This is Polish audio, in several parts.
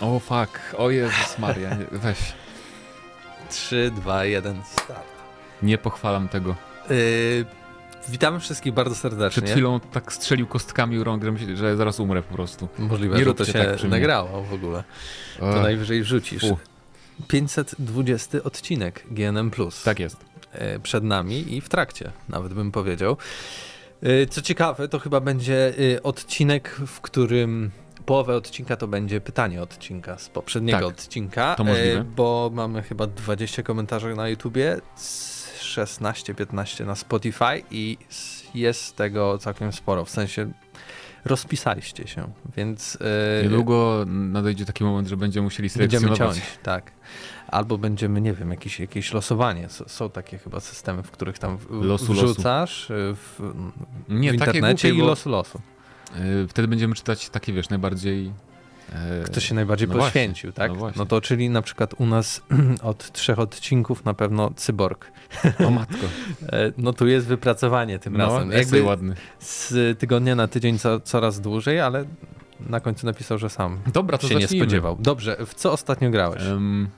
O fuck, o Jezus Maria, weź. 3, 2, 1, start. Nie pochwalam tego. Yy, witamy wszystkich bardzo serdecznie. Przed chwilą tak strzelił kostkami u rąk, że, zaraz umrę po prostu. Możliwe, Nie że to się tak nagrało w ogóle. To Ech, najwyżej wrzucisz. fu. 520 odcinek GNM+. Tak jest. e, przed nami i w trakcie, nawet bym powiedział. E, Co ciekawe, to chyba będzie e, odcinek, w którym połowę odcinka to będzie pytanie odcinka z poprzedniego Tak, odcinka, to możliwe. e, bo mamy chyba 20 komentarzy na YouTubie, z 16-15 na Spotify i jest tego całkiem sporo, w sensie rozpisaliście się, więc e, Niedługo nadejdzie taki moment, że będziemy musieli Będziemy selekcjonować. ciąć, tak. Albo będziemy, nie wiem, jakieś, jakieś losowanie. Są takie chyba systemy, w których tam w- Losu, wrzucasz y, w, Nie, w internecie głupie, i losu losu. Wtedy będziemy czytać takie, wiesz, najbardziej... e, Kto się najbardziej no poświęcił, właśnie, tak? no. No to czyli na przykład u nas od trzech odcinków na pewno cyborg. O matko. E, No tu jest wypracowanie tym No, razem. esej ładny. z tygodnia na tydzień co, coraz dłużej, ale na końcu napisał, że sam Dobra, to się nie zacznijmy. spodziewał. Dobrze, w co ostatnio grałeś? Em,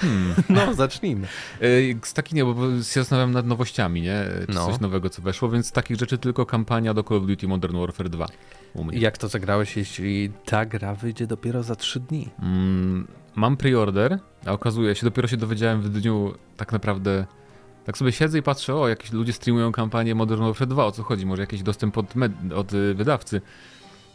hmm. No, zacznijmy. Yy, Z takich nie, bo się zastanawiam nad nowościami, nie? Czy No. coś nowego, co weszło, więc z takich rzeczy tylko kampania do Call of Duty Modern Warfare 2 u mnie. Jak to zagrałeś, jeśli ta gra wyjdzie dopiero za trzy dni? Mm, mam preorder, a okazuje się, dopiero się dowiedziałem w dniu tak naprawdę. Tak sobie siedzę i patrzę, o, jakieś ludzie streamują kampanię Modern Warfare 2, o co chodzi? Może jakiś dostęp od, od y, wydawcy.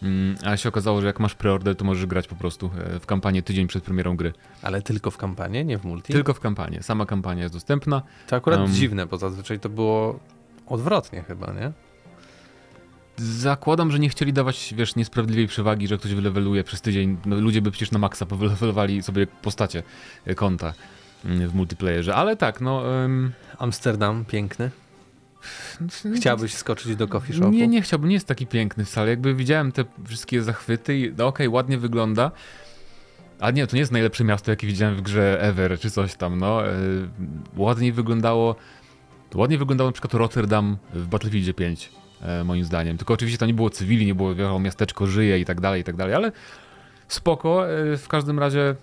Mm, a się okazało, że jak masz preorder, to możesz grać po prostu e, w kampanię tydzień przed premierą gry. Ale tylko w kampanię, nie w multi? Tylko w kampanię. Sama kampania jest dostępna. To akurat Um. dziwne, bo zazwyczaj to było odwrotnie chyba, nie? Zakładam, że nie chcieli dawać, wiesz, niesprawiedliwej przewagi, że ktoś wyleweluje przez tydzień. No, ludzie by przecież na maksa powylewelowali sobie postacie e, konta mm, w multiplayerze. Ale tak, no... em, Amsterdam, piękny. Chciałbyś skoczyć do coffee shopu? Nie, nie chciałbym, nie jest taki piękny wcale. Jakby widziałem te wszystkie zachwyty i no okej, ładnie wygląda. A nie, to nie jest najlepsze miasto, jakie widziałem w grze Ever, czy coś tam, no. E, ładniej wyglądało, ładniej wyglądało na przykład Rotterdam w Battlefieldzie 5, e, moim zdaniem. Tylko oczywiście tam nie było cywili, nie było, wiadomo, miasteczko żyje i tak dalej, i tak dalej, ale spoko. E, w każdym razie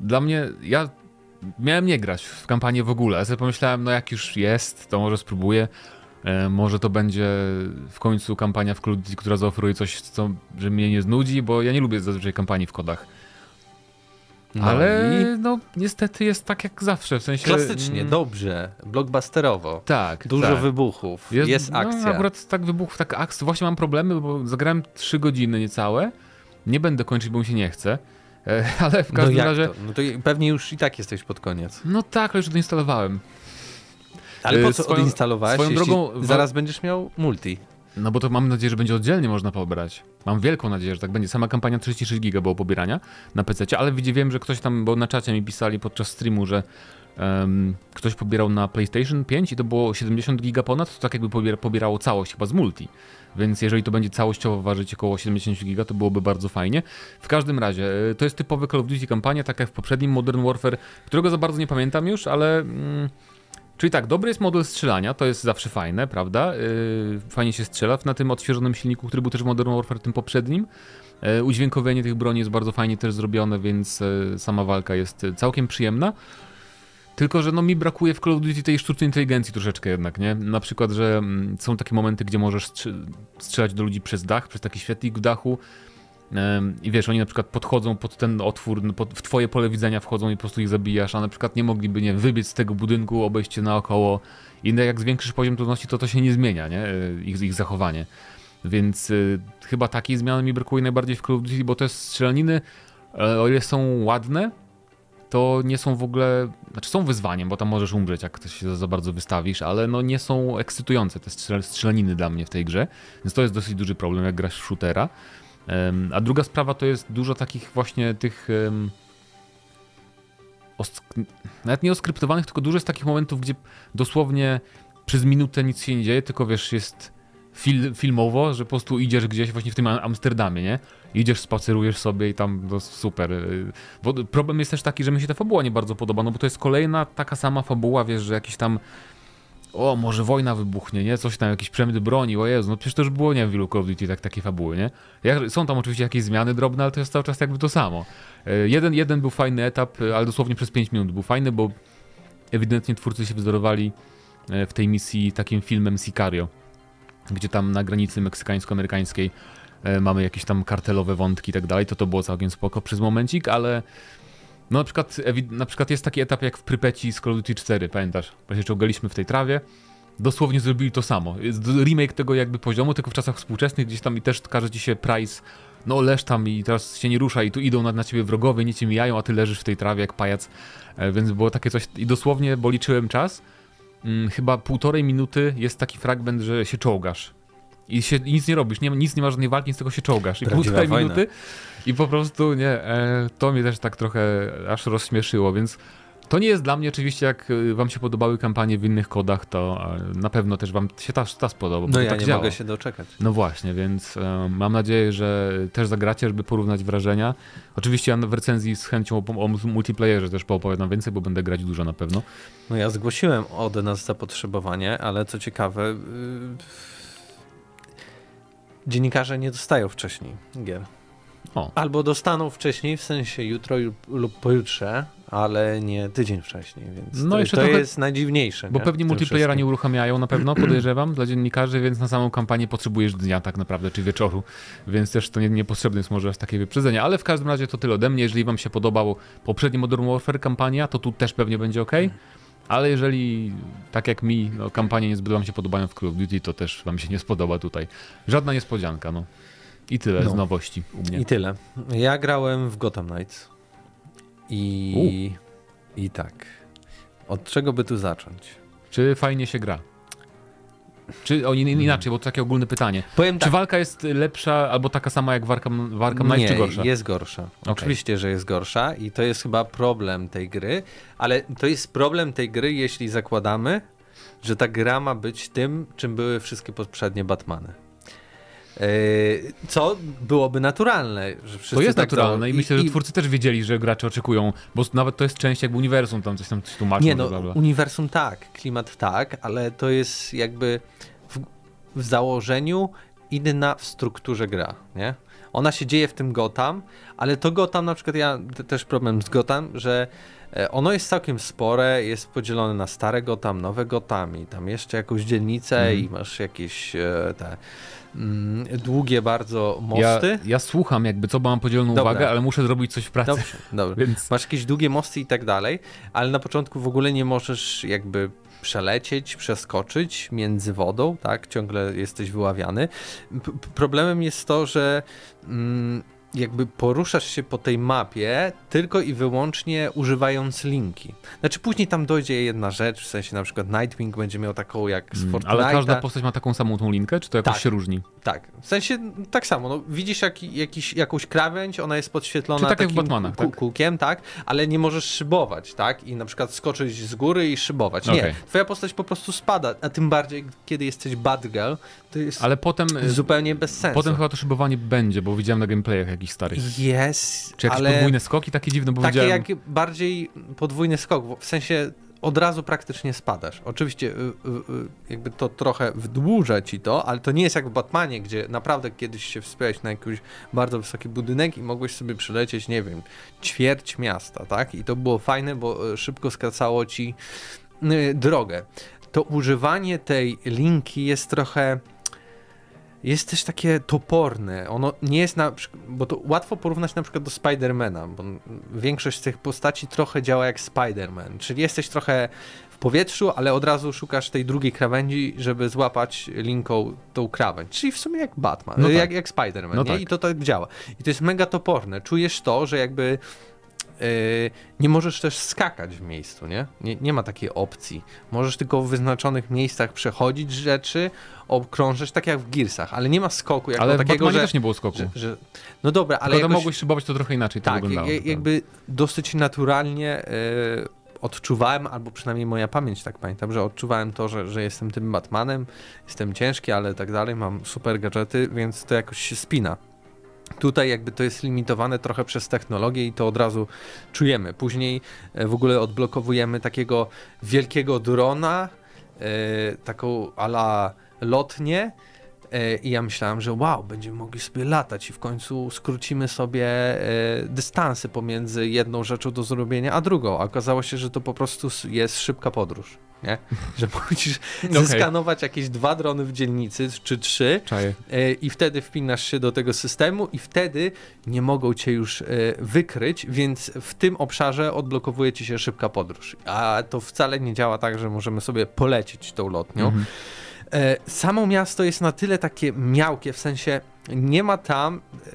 dla mnie, ja miałem nie grać w kampanię w ogóle. Sobie pomyślałem, no jak już jest, to może spróbuję. E, może to będzie w końcu kampania w Call która zaoferuje coś, co, że mnie nie znudzi, bo ja nie lubię zazwyczaj kampanii w kodach. No Ale i no niestety jest tak jak zawsze, w sensie... Klasycznie, mm, dobrze, blockbusterowo. Tak, Dużo tak. wybuchów, jest, No, akcja. akurat tak wybuch, tak akcja. Właśnie mam problemy, bo zagrałem 3 godziny niecałe. Nie będę kończyć, bo mi się nie chce. E, Ale w no każdym jak razie... to? No to pewnie już i tak jesteś pod koniec. No tak, ale już dosinstalowałem. Ale po E, co swoją- odinstalowałeś, swoją drogą zaraz będziesz miał multi? No bo to mam nadzieję, że będzie oddzielnie można pobrać. Mam wielką nadzieję, że tak będzie. Sama kampania 36 giga było pobierania na PC, ale wiem, że ktoś tam, bo na czacie mi pisali podczas streamu, że em, ktoś pobierał na PlayStation 5 i to było 70 giga ponad, to tak jakby pobiera, pobierało całość chyba z multi. Więc jeżeli to będzie całościowo ważyć około 70 giga, to byłoby bardzo fajnie. W każdym razie, e, to jest typowy Call of Duty kampania, tak jak w poprzednim Modern Warfare, którego za bardzo nie pamiętam już, ale... Mm, Czyli tak, dobry jest model strzelania, to jest zawsze fajne, prawda? Yy, fajnie się strzela na tym odświeżonym silniku, który był też w Modern Warfare, tym poprzednim. Yy, udźwiękowienie tych broni jest bardzo fajnie też zrobione, więc sama walka jest całkiem przyjemna. Tylko, że no mi brakuje w Call of Duty tej sztucznej inteligencji troszeczkę jednak, nie? Na przykład, że mm, są takie momenty, gdzie możesz strze- strzelać do ludzi przez dach, przez taki świetlik w dachu. I wiesz, oni na przykład podchodzą pod ten otwór, no, pod, w twoje pole widzenia wchodzą i po prostu ich zabijasz, a na przykład nie mogliby, nie wybiec z tego budynku, obejść cię naokoło. I jak zwiększysz poziom trudności, to to się nie zmienia, nie? Y, Ich, ich zachowanie. Więc y, chyba takiej zmiany mi brakuje najbardziej w Call of Duty, bo te strzelaniny, e, o ile są ładne, to nie są w ogóle, znaczy są wyzwaniem, bo tam możesz umrzeć, jak ktoś się za, bardzo wystawisz, ale no nie są ekscytujące te strzel- strzelaniny dla mnie w tej grze, więc to jest dosyć duży problem, jak grasz w shootera. A druga sprawa to jest dużo takich właśnie tych. nawet nie oskryptowanych, tylko dużo jest takich momentów, gdzie dosłownie przez minutę nic się nie dzieje, tylko wiesz, jest fil, filmowo, że po prostu idziesz gdzieś właśnie w tym Am- Amsterdamie, nie? Idziesz, spacerujesz sobie i tam no, super. problem jest też taki, że mi się ta fabuła nie bardzo podoba, no bo to jest kolejna taka sama fabuła, wiesz, że jakiś tam o, może wojna wybuchnie, nie? Coś tam, jakiś przemyt broni, o Jezu, no przecież to już było, nie wiem, w wielu Call of Duty tak, takie fabuły, nie? Jak, są tam oczywiście jakieś zmiany drobne, ale to jest cały czas jakby to samo. E, jeden, jeden był fajny etap, e, ale dosłownie przez 5 minut był fajny, bo ewidentnie twórcy się wzorowali e, w tej misji takim filmem Sicario, gdzie tam na granicy meksykańsko-amerykańskiej mamy jakieś tam kartelowe wątki i tak dalej, to to było całkiem spoko przez momencik, ale no na przykład, na przykład jest taki etap jak w Prypeci z Call of Duty 4, pamiętasz? Właśnie czołgaliśmy w tej trawie, dosłownie zrobili to samo. Jest remake tego jakby poziomu, tylko w czasach współczesnych gdzieś tam i też każe ci się Price, no leż tam i teraz się nie rusza i tu idą na, na ciebie wrogowie, nie cię mijają, a ty leżysz w tej trawie jak pajac, e, więc było takie coś i dosłownie, bo liczyłem czas, hmm, chyba półtorej minuty jest taki fragment, że się czołgasz i, się, i nic nie robisz, nie, nic nie ma żadnej walki, z tego się czołgasz. I półtorej minuty i po prostu nie, e, to mnie też tak trochę aż rozśmieszyło, więc to nie jest dla mnie oczywiście, jak e, wam się podobały kampanie w innych kodach, to e, na pewno też wam się ta, ta spodoba. No ja tak nie działa. mogę się doczekać. No właśnie, więc e, mam nadzieję, że też zagracie, żeby porównać wrażenia. Oczywiście ja w recenzji z chęcią o, o multiplayerze też poopowiadam więcej, bo będę grać dużo na pewno. No ja zgłosiłem od nas zapotrzebowanie, ale co ciekawe... Yy dziennikarze nie dostają wcześniej gier. O. Albo dostaną wcześniej, w sensie jutro lub pojutrze, ale nie tydzień wcześniej, więc no to, jeszcze to trochę, jest najdziwniejsze. Bo nie? pewnie multiplayera nie uruchamiają na pewno, podejrzewam, dla dziennikarzy, więc na samą kampanię potrzebujesz dnia tak naprawdę, czy wieczoru, więc też to nie, niepotrzebne jest może aż takie wyprzedzenie, ale w każdym razie to tyle ode mnie. Jeżeli wam się podobało poprzedni Modern Warfare kampania, to tu też pewnie będzie ok. Ale jeżeli, tak jak mi, no, kampanie niezbyt wam się podobają w Call of Duty, to też wam się nie spodoba tutaj. Żadna niespodzianka, no. I tyle no. z nowości u mnie. I tyle. Ja grałem w Gotham Knights. I... U. I tak. Od czego by tu zacząć? Czy fajnie się gra? Czy o, inaczej, bo to takie ogólne pytanie. Powiem czy tak. walka jest lepsza albo taka sama jak w Arkham, w Arkham Knight, czy gorsza? jest gorsza. Okay. Oczywiście, że jest gorsza i to jest chyba problem tej gry, ale to jest problem tej gry, jeśli zakładamy, że ta gra ma być tym, czym były wszystkie poprzednie Batmany. Yy, co byłoby naturalne. Że to jest tak naturalne i, i myślę, że twórcy też wiedzieli, że gracze oczekują, bo nawet to jest część jakby uniwersum, tam coś tam coś tłumaczą. Nie no, bla, bla. uniwersum tak, klimat tak, ale to jest jakby w, w założeniu inna w strukturze gra, nie? Ona się dzieje w tym Gotham, ale to Gotham na przykład, ja też problem z Gotham, że e, ono jest całkiem spore, jest podzielone na stare Gotham, nowe Gotham i tam jeszcze jakąś dzielnicę mm. i masz jakieś e, te długie bardzo mosty. Ja, ja, słucham jakby co, bo mam podzieloną Dobra. uwagę, ale muszę zrobić coś w pracy. Dobrze, dobrze. Więc... Masz jakieś długie mosty i tak dalej, ale na początku w ogóle nie możesz jakby przelecieć, przeskoczyć między wodą, tak? Ciągle jesteś wyławiany. P problemem jest to, że mm, jakby poruszasz się po tej mapie tylko i wyłącznie używając linki. Znaczy później tam dojdzie jedna rzecz, w sensie na przykład Nightwing będzie miał taką jak z mm, Ale każda postać ma taką samą tą linkę, czy to jakoś tak, się różni? Tak, w sensie tak samo, no, widzisz jak, jakiś, jakąś krawędź, ona jest podświetlona czy tak takim jak w tak? kółkiem, tak, ale nie możesz szybować, tak, i na przykład skoczyć z góry i szybować. Nie, okay. twoja postać po prostu spada, a tym bardziej kiedy jesteś Batgirl, to jest ale potem, y, zupełnie bez sensu. Potem chyba to szybowanie będzie, bo widziałem na gameplayach jakichś starych. Jest, Czy jakieś ale... podwójne skoki takie dziwne, bo takie widziałem... jak bardziej podwójny skok, w sensie od razu praktycznie spadasz. Oczywiście y, y, y, jakby to trochę wydłuża ci to, ale to nie jest jak w Batmanie, gdzie naprawdę kiedyś się wspiąłeś na jakiś bardzo wysoki budynek i mogłeś sobie przylecieć, nie wiem, ćwierć miasta, tak? I to było fajne, bo szybko skracało ci drogę. To używanie tej linki jest trochę jest też takie toporne. Ono nie jest na bo to łatwo porównać na przykład do Spidermana, bo większość z tych postaci trochę działa jak Spiderman, czyli jesteś trochę w powietrzu, ale od razu szukasz tej drugiej krawędzi, żeby złapać linką tą krawędź. Czyli w sumie jak Batman, no jak, tak. jak Spiderman, no? Tak. I to tak działa. I to jest mega toporne. Czujesz to, że jakby nie możesz też skakać w miejscu, nie? nie? Nie ma takiej opcji. Możesz tylko w wyznaczonych miejscach przechodzić rzeczy, okrążyć, tak jak w Gearsach, ale nie ma skoku. Jako ale takiego, że, też nie było skoku. Że, że, no dobra, ale jakoś, mogłeś szybować to trochę inaczej tak, to wyglądało. Tak, jakby dosyć naturalnie yy, odczuwałem, albo przynajmniej moja pamięć tak pamiętam, że odczuwałem to, że, że jestem tym Batmanem, jestem ciężki, ale tak dalej, mam super gadżety, więc to jakoś się spina. Tutaj jakby to jest limitowane trochę przez technologię i to od razu czujemy. Później e, w ogóle odblokowujemy takiego wielkiego drona, taką ala lotnię, E, I ja myślałem, że wow, będziemy mogli sobie latać i w końcu skrócimy sobie dystanse pomiędzy jedną rzeczą do zrobienia, a drugą. A okazało się, że to po prostu jest szybka podróż. Nie? Że musisz okay. zeskanować jakieś dwa drony w dzielnicy, czy trzy Czaję. E, i wtedy wpinasz się do tego systemu i wtedy nie mogą cię już wykryć, więc w tym obszarze odblokowuje ci się szybka podróż. A to wcale nie działa tak, że możemy sobie polecieć tą lotnią. Mhm. E, samo miasto jest na tyle takie miałkie, w sensie nie ma tam e,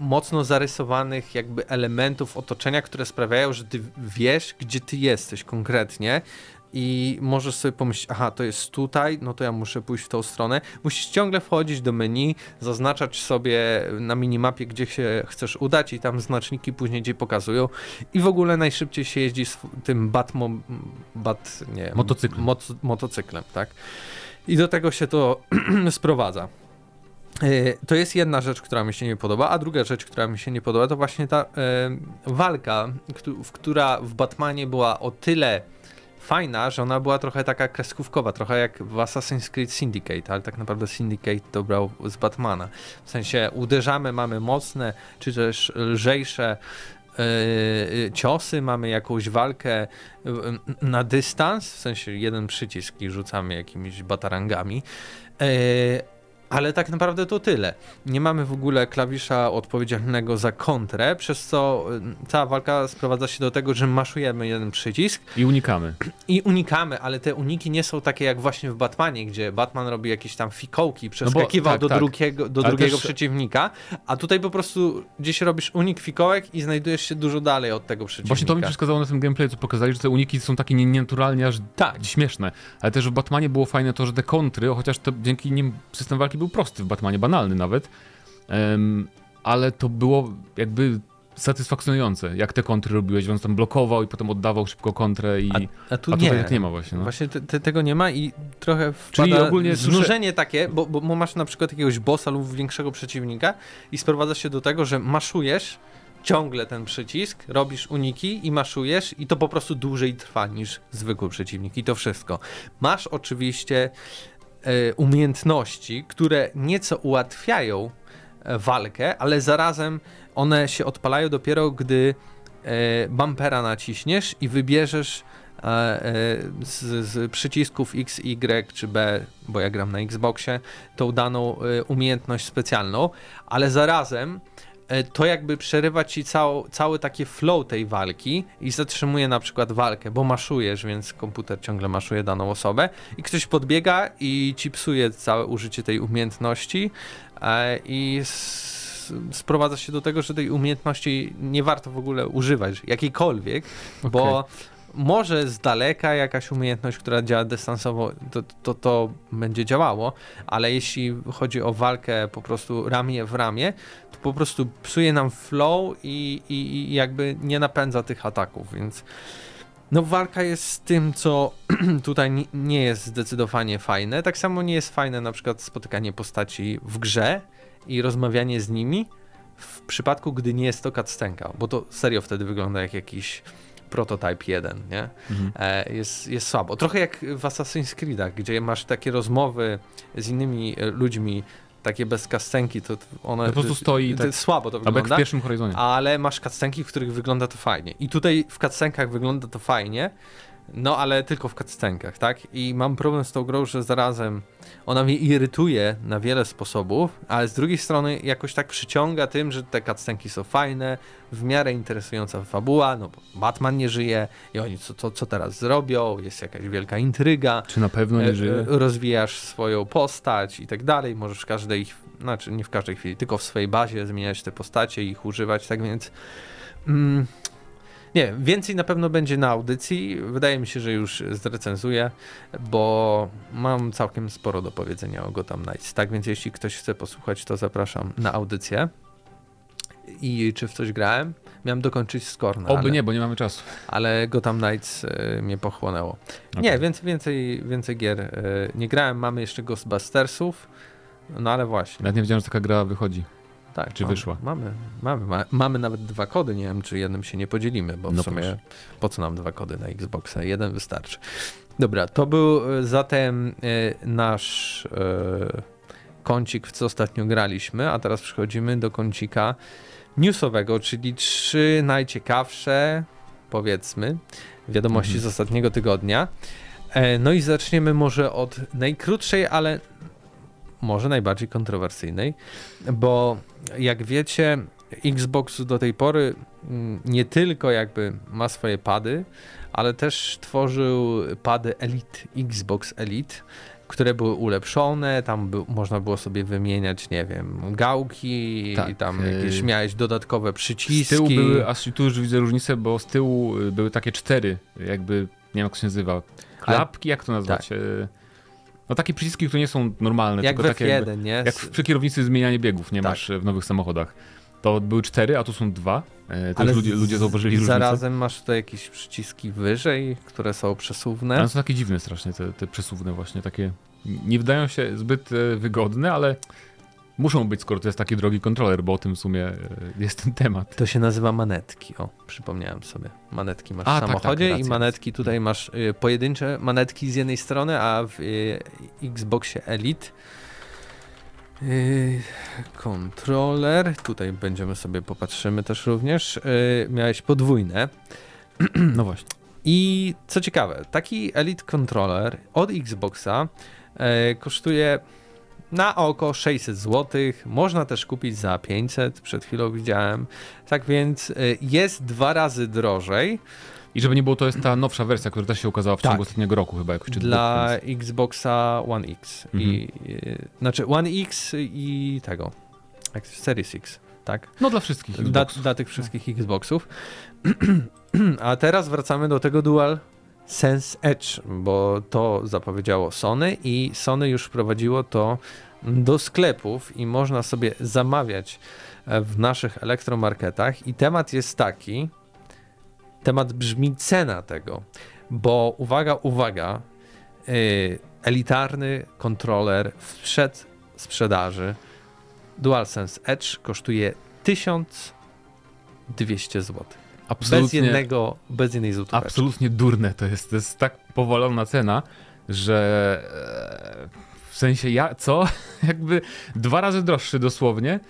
mocno zarysowanych jakby elementów otoczenia, które sprawiają, że ty wiesz, gdzie ty jesteś konkretnie i możesz sobie pomyśleć, aha, to jest tutaj, no to ja muszę pójść w tą stronę. Musisz ciągle wchodzić do menu, zaznaczać sobie na minimapie, gdzie się chcesz udać i tam znaczniki później ci pokazują. I w ogóle najszybciej się jeździ z tym batmo, bat, nie, motocyklem. Mot, motocyklem, tak? I do tego się to sprowadza. E, to jest jedna rzecz, która mi się nie podoba, a druga rzecz, która mi się nie podoba, to właśnie ta e, walka, w, która w Batmanie była o tyle fajna, że ona była trochę taka kreskówkowa, trochę jak w Assassin's Creed Syndicate, ale tak naprawdę Syndicate to brał z Batmana. W sensie uderzamy, mamy mocne, czy też lżejsze E, ciosy, mamy jakąś walkę na dystans, w sensie jeden przycisk i rzucamy jakimiś batarangami. Ale tak naprawdę to tyle. Nie mamy w ogóle klawisza odpowiedzialnego za kontrę, przez co y, cała walka sprowadza się do tego, że maszujemy jeden przycisk. I unikamy. I unikamy, ale te uniki nie są takie jak właśnie w Batmanie, gdzie Batman robi jakieś tam fikołki, przeskakiwał no bo, tak, do, tak. drugiego, do drugiego też... przeciwnika, a tutaj po prostu gdzieś robisz unik fikołek i znajdujesz się dużo dalej od tego przeciwnika. Właśnie to mi przeszkadzało na tym gameplayu, co pokazali, że te uniki są takie nienaturalnie aż tak. śmieszne. Ale też w Batmanie było fajne to, że te kontry, chociaż to dzięki nim system walki był prosty w Batmanie, banalny nawet, um, ale to było jakby satysfakcjonujące, jak te kontry robiłeś, on tam blokował i potem oddawał szybko kontrę i... A, a tu a nie. tak nie ma właśnie. No. Właśnie te, te, tego nie ma i trochę Czyli ogólnie znużenie słyszę... takie, bo, bo masz na przykład jakiegoś bossa lub większego przeciwnika i sprowadza się do tego, że maszujesz ciągle ten przycisk, robisz uniki i maszujesz i to po prostu dłużej trwa niż zwykły przeciwnik i to wszystko. Masz oczywiście umiejętności, które nieco ułatwiają e, walkę, ale zarazem one się odpalają dopiero, gdy e, bumpera naciśniesz i wybierzesz z, z, przycisków X, Y czy B, bo ja gram na Xboxie, tą daną umiejętność specjalną, ale zarazem E, to jakby przerywa ci cał, cały taki flow tej walki i zatrzymuje na przykład walkę, bo maszujesz, więc komputer ciągle maszuje daną osobę i ktoś podbiega i ci psuje całe użycie tej umiejętności e, i sprowadza się do tego, że tej umiejętności nie warto w ogóle używać, jakiejkolwiek, okay. bo może z daleka jakaś umiejętność, która działa dystansowo, to, to, to będzie działało, ale jeśli chodzi o walkę po prostu ramię w ramię, po prostu psuje nam flow i, i, i jakby nie napędza tych ataków, więc no walka jest z tym, co tutaj nie jest zdecydowanie fajne. Tak samo nie jest fajne na przykład spotykanie postaci w grze i rozmawianie z nimi w przypadku, gdy nie jest to cutscenka, bo to serio wtedy wygląda jak jakiś Prototype 1, nie? Mhm. E, jest, jest słabo. Trochę jak w Assassin's Creedach, gdzie masz takie rozmowy z innymi e, ludźmi, takie bez kastenki, to one... To po prostu stoi... To, tak, słabo to wygląda. w pierwszym horyzoncie. Ale masz kastenki, w których wygląda to fajnie. I tutaj w kastenkach wygląda to fajnie, no ale tylko w cutscenkach, tak? I mam problem z tą grą, że zarazem ona mnie irytuje na wiele sposobów, ale z drugiej strony jakoś tak przyciąga tym, że te cutscenki są fajne, w miarę interesująca fabuła, no bo Batman nie żyje i oni co, co, co teraz zrobią, jest jakaś wielka intryga. Czy na pewno nie e, żyje? Rozwijasz swoją postać i tak dalej, możesz w każdej, znaczy nie w każdej chwili, tylko w swojej bazie zmieniać te postacie i ich używać, tak więc... Mm, nie, więcej na pewno będzie na audycji. Wydaje mi się, że już zrecenzuję, bo mam całkiem sporo do powiedzenia o Gotham Knights. Tak więc jeśli ktoś chce posłuchać, to zapraszam na audycję. I czy w coś grałem? Miałem dokończyć Scorn. Oby ale, nie, bo nie mamy czasu. Ale Gotham Knights y, mnie pochłonęło. Okay. Nie, więcej, więcej, więcej gier y, nie grałem. Mamy jeszcze Ghostbustersów, no ale właśnie. Nawet nie wiedziałem, że taka gra wychodzi. Tak. Czy mamy, wyszła? Mamy, mamy, ma, mamy nawet dwa kody, nie wiem czy jednym się nie podzielimy, bo w No sumie proszę. po co nam dwa kody na Xboxa? Jeden wystarczy. Dobra, to był e, zatem e, nasz e, kącik, w co ostatnio graliśmy, a teraz przechodzimy do kącika newsowego, czyli trzy najciekawsze, powiedzmy, wiadomości Mhm. z ostatniego tygodnia. No i zaczniemy może od najkrótszej, ale może najbardziej kontrowersyjnej, bo jak wiecie, Xbox do tej pory mm, nie tylko jakby ma swoje pady, ale też tworzył pady Elite, Xbox Elite, które były ulepszone, tam był, można było sobie wymieniać, nie wiem, gałki Tak, i tam e, jakieś, miałeś dodatkowe przyciski. Z tyłu były, aż tu już widzę różnicę, bo z tyłu y, były takie cztery, jakby, nie wiem jak to się nazywa, klapki, jak to nazwać? Y, No takie przyciski, które nie są normalne, jak tylko w takie jakby, F1, nie? jak w- przy kierownicy zmienianie biegów nie Tak. masz y, w nowych samochodach. To były cztery, a tu są dwa. E, To Ale ludzie, ludzie zauważyli różnicę. Zarazem masz tutaj jakieś przyciski wyżej, które są przesuwne. Ale są takie dziwne strasznie, te, te przesuwne właśnie, takie nie wydają się zbyt e, wygodne, ale muszą być, skoro to jest taki drogi kontroler, bo o tym w sumie e, jest ten temat. To się nazywa manetki. O, przypomniałem sobie. Manetki masz A, w tak, samochodzie tak, racja, i manetki tutaj masz y, pojedyncze manetki z jednej strony, a w y, Xboxie Elite y, kontroler, tutaj będziemy sobie popatrzymy też również, miałeś podwójne. No właśnie. I co ciekawe, taki Elite Controller od Xboxa e, kosztuje na oko 600 zł. Można też kupić za 500, przed chwilą widziałem. Tak więc e, jest dwa razy drożej I żeby nie było, to jest ta nowsza wersja, która też się ukazała w Tak. ciągu ostatniego roku chyba jakoś. Czy dla dwóch, więc- Xboxa One X. I, Mhm. e, znaczy One X i tego. Series X, tak? No dla wszystkich Dla, dla tych wszystkich Xboxów. A teraz wracamy do tego Dual Sense Edge, bo to zapowiedziało Sony i Sony już wprowadziło to do sklepów i można sobie zamawiać e, w naszych elektromarketach i temat jest taki, temat brzmi cena tego, bo uwaga, uwaga, yy, elitarny kontroler w przedsprzedaży DualSense Edge kosztuje 1200 zł. Bez Absolutnie, jednego, bez jednej złotówki. absolutnie durne to jest. To jest tak powalona cena, że e, w sensie ja, co? Jakby dwa razy droższy dosłownie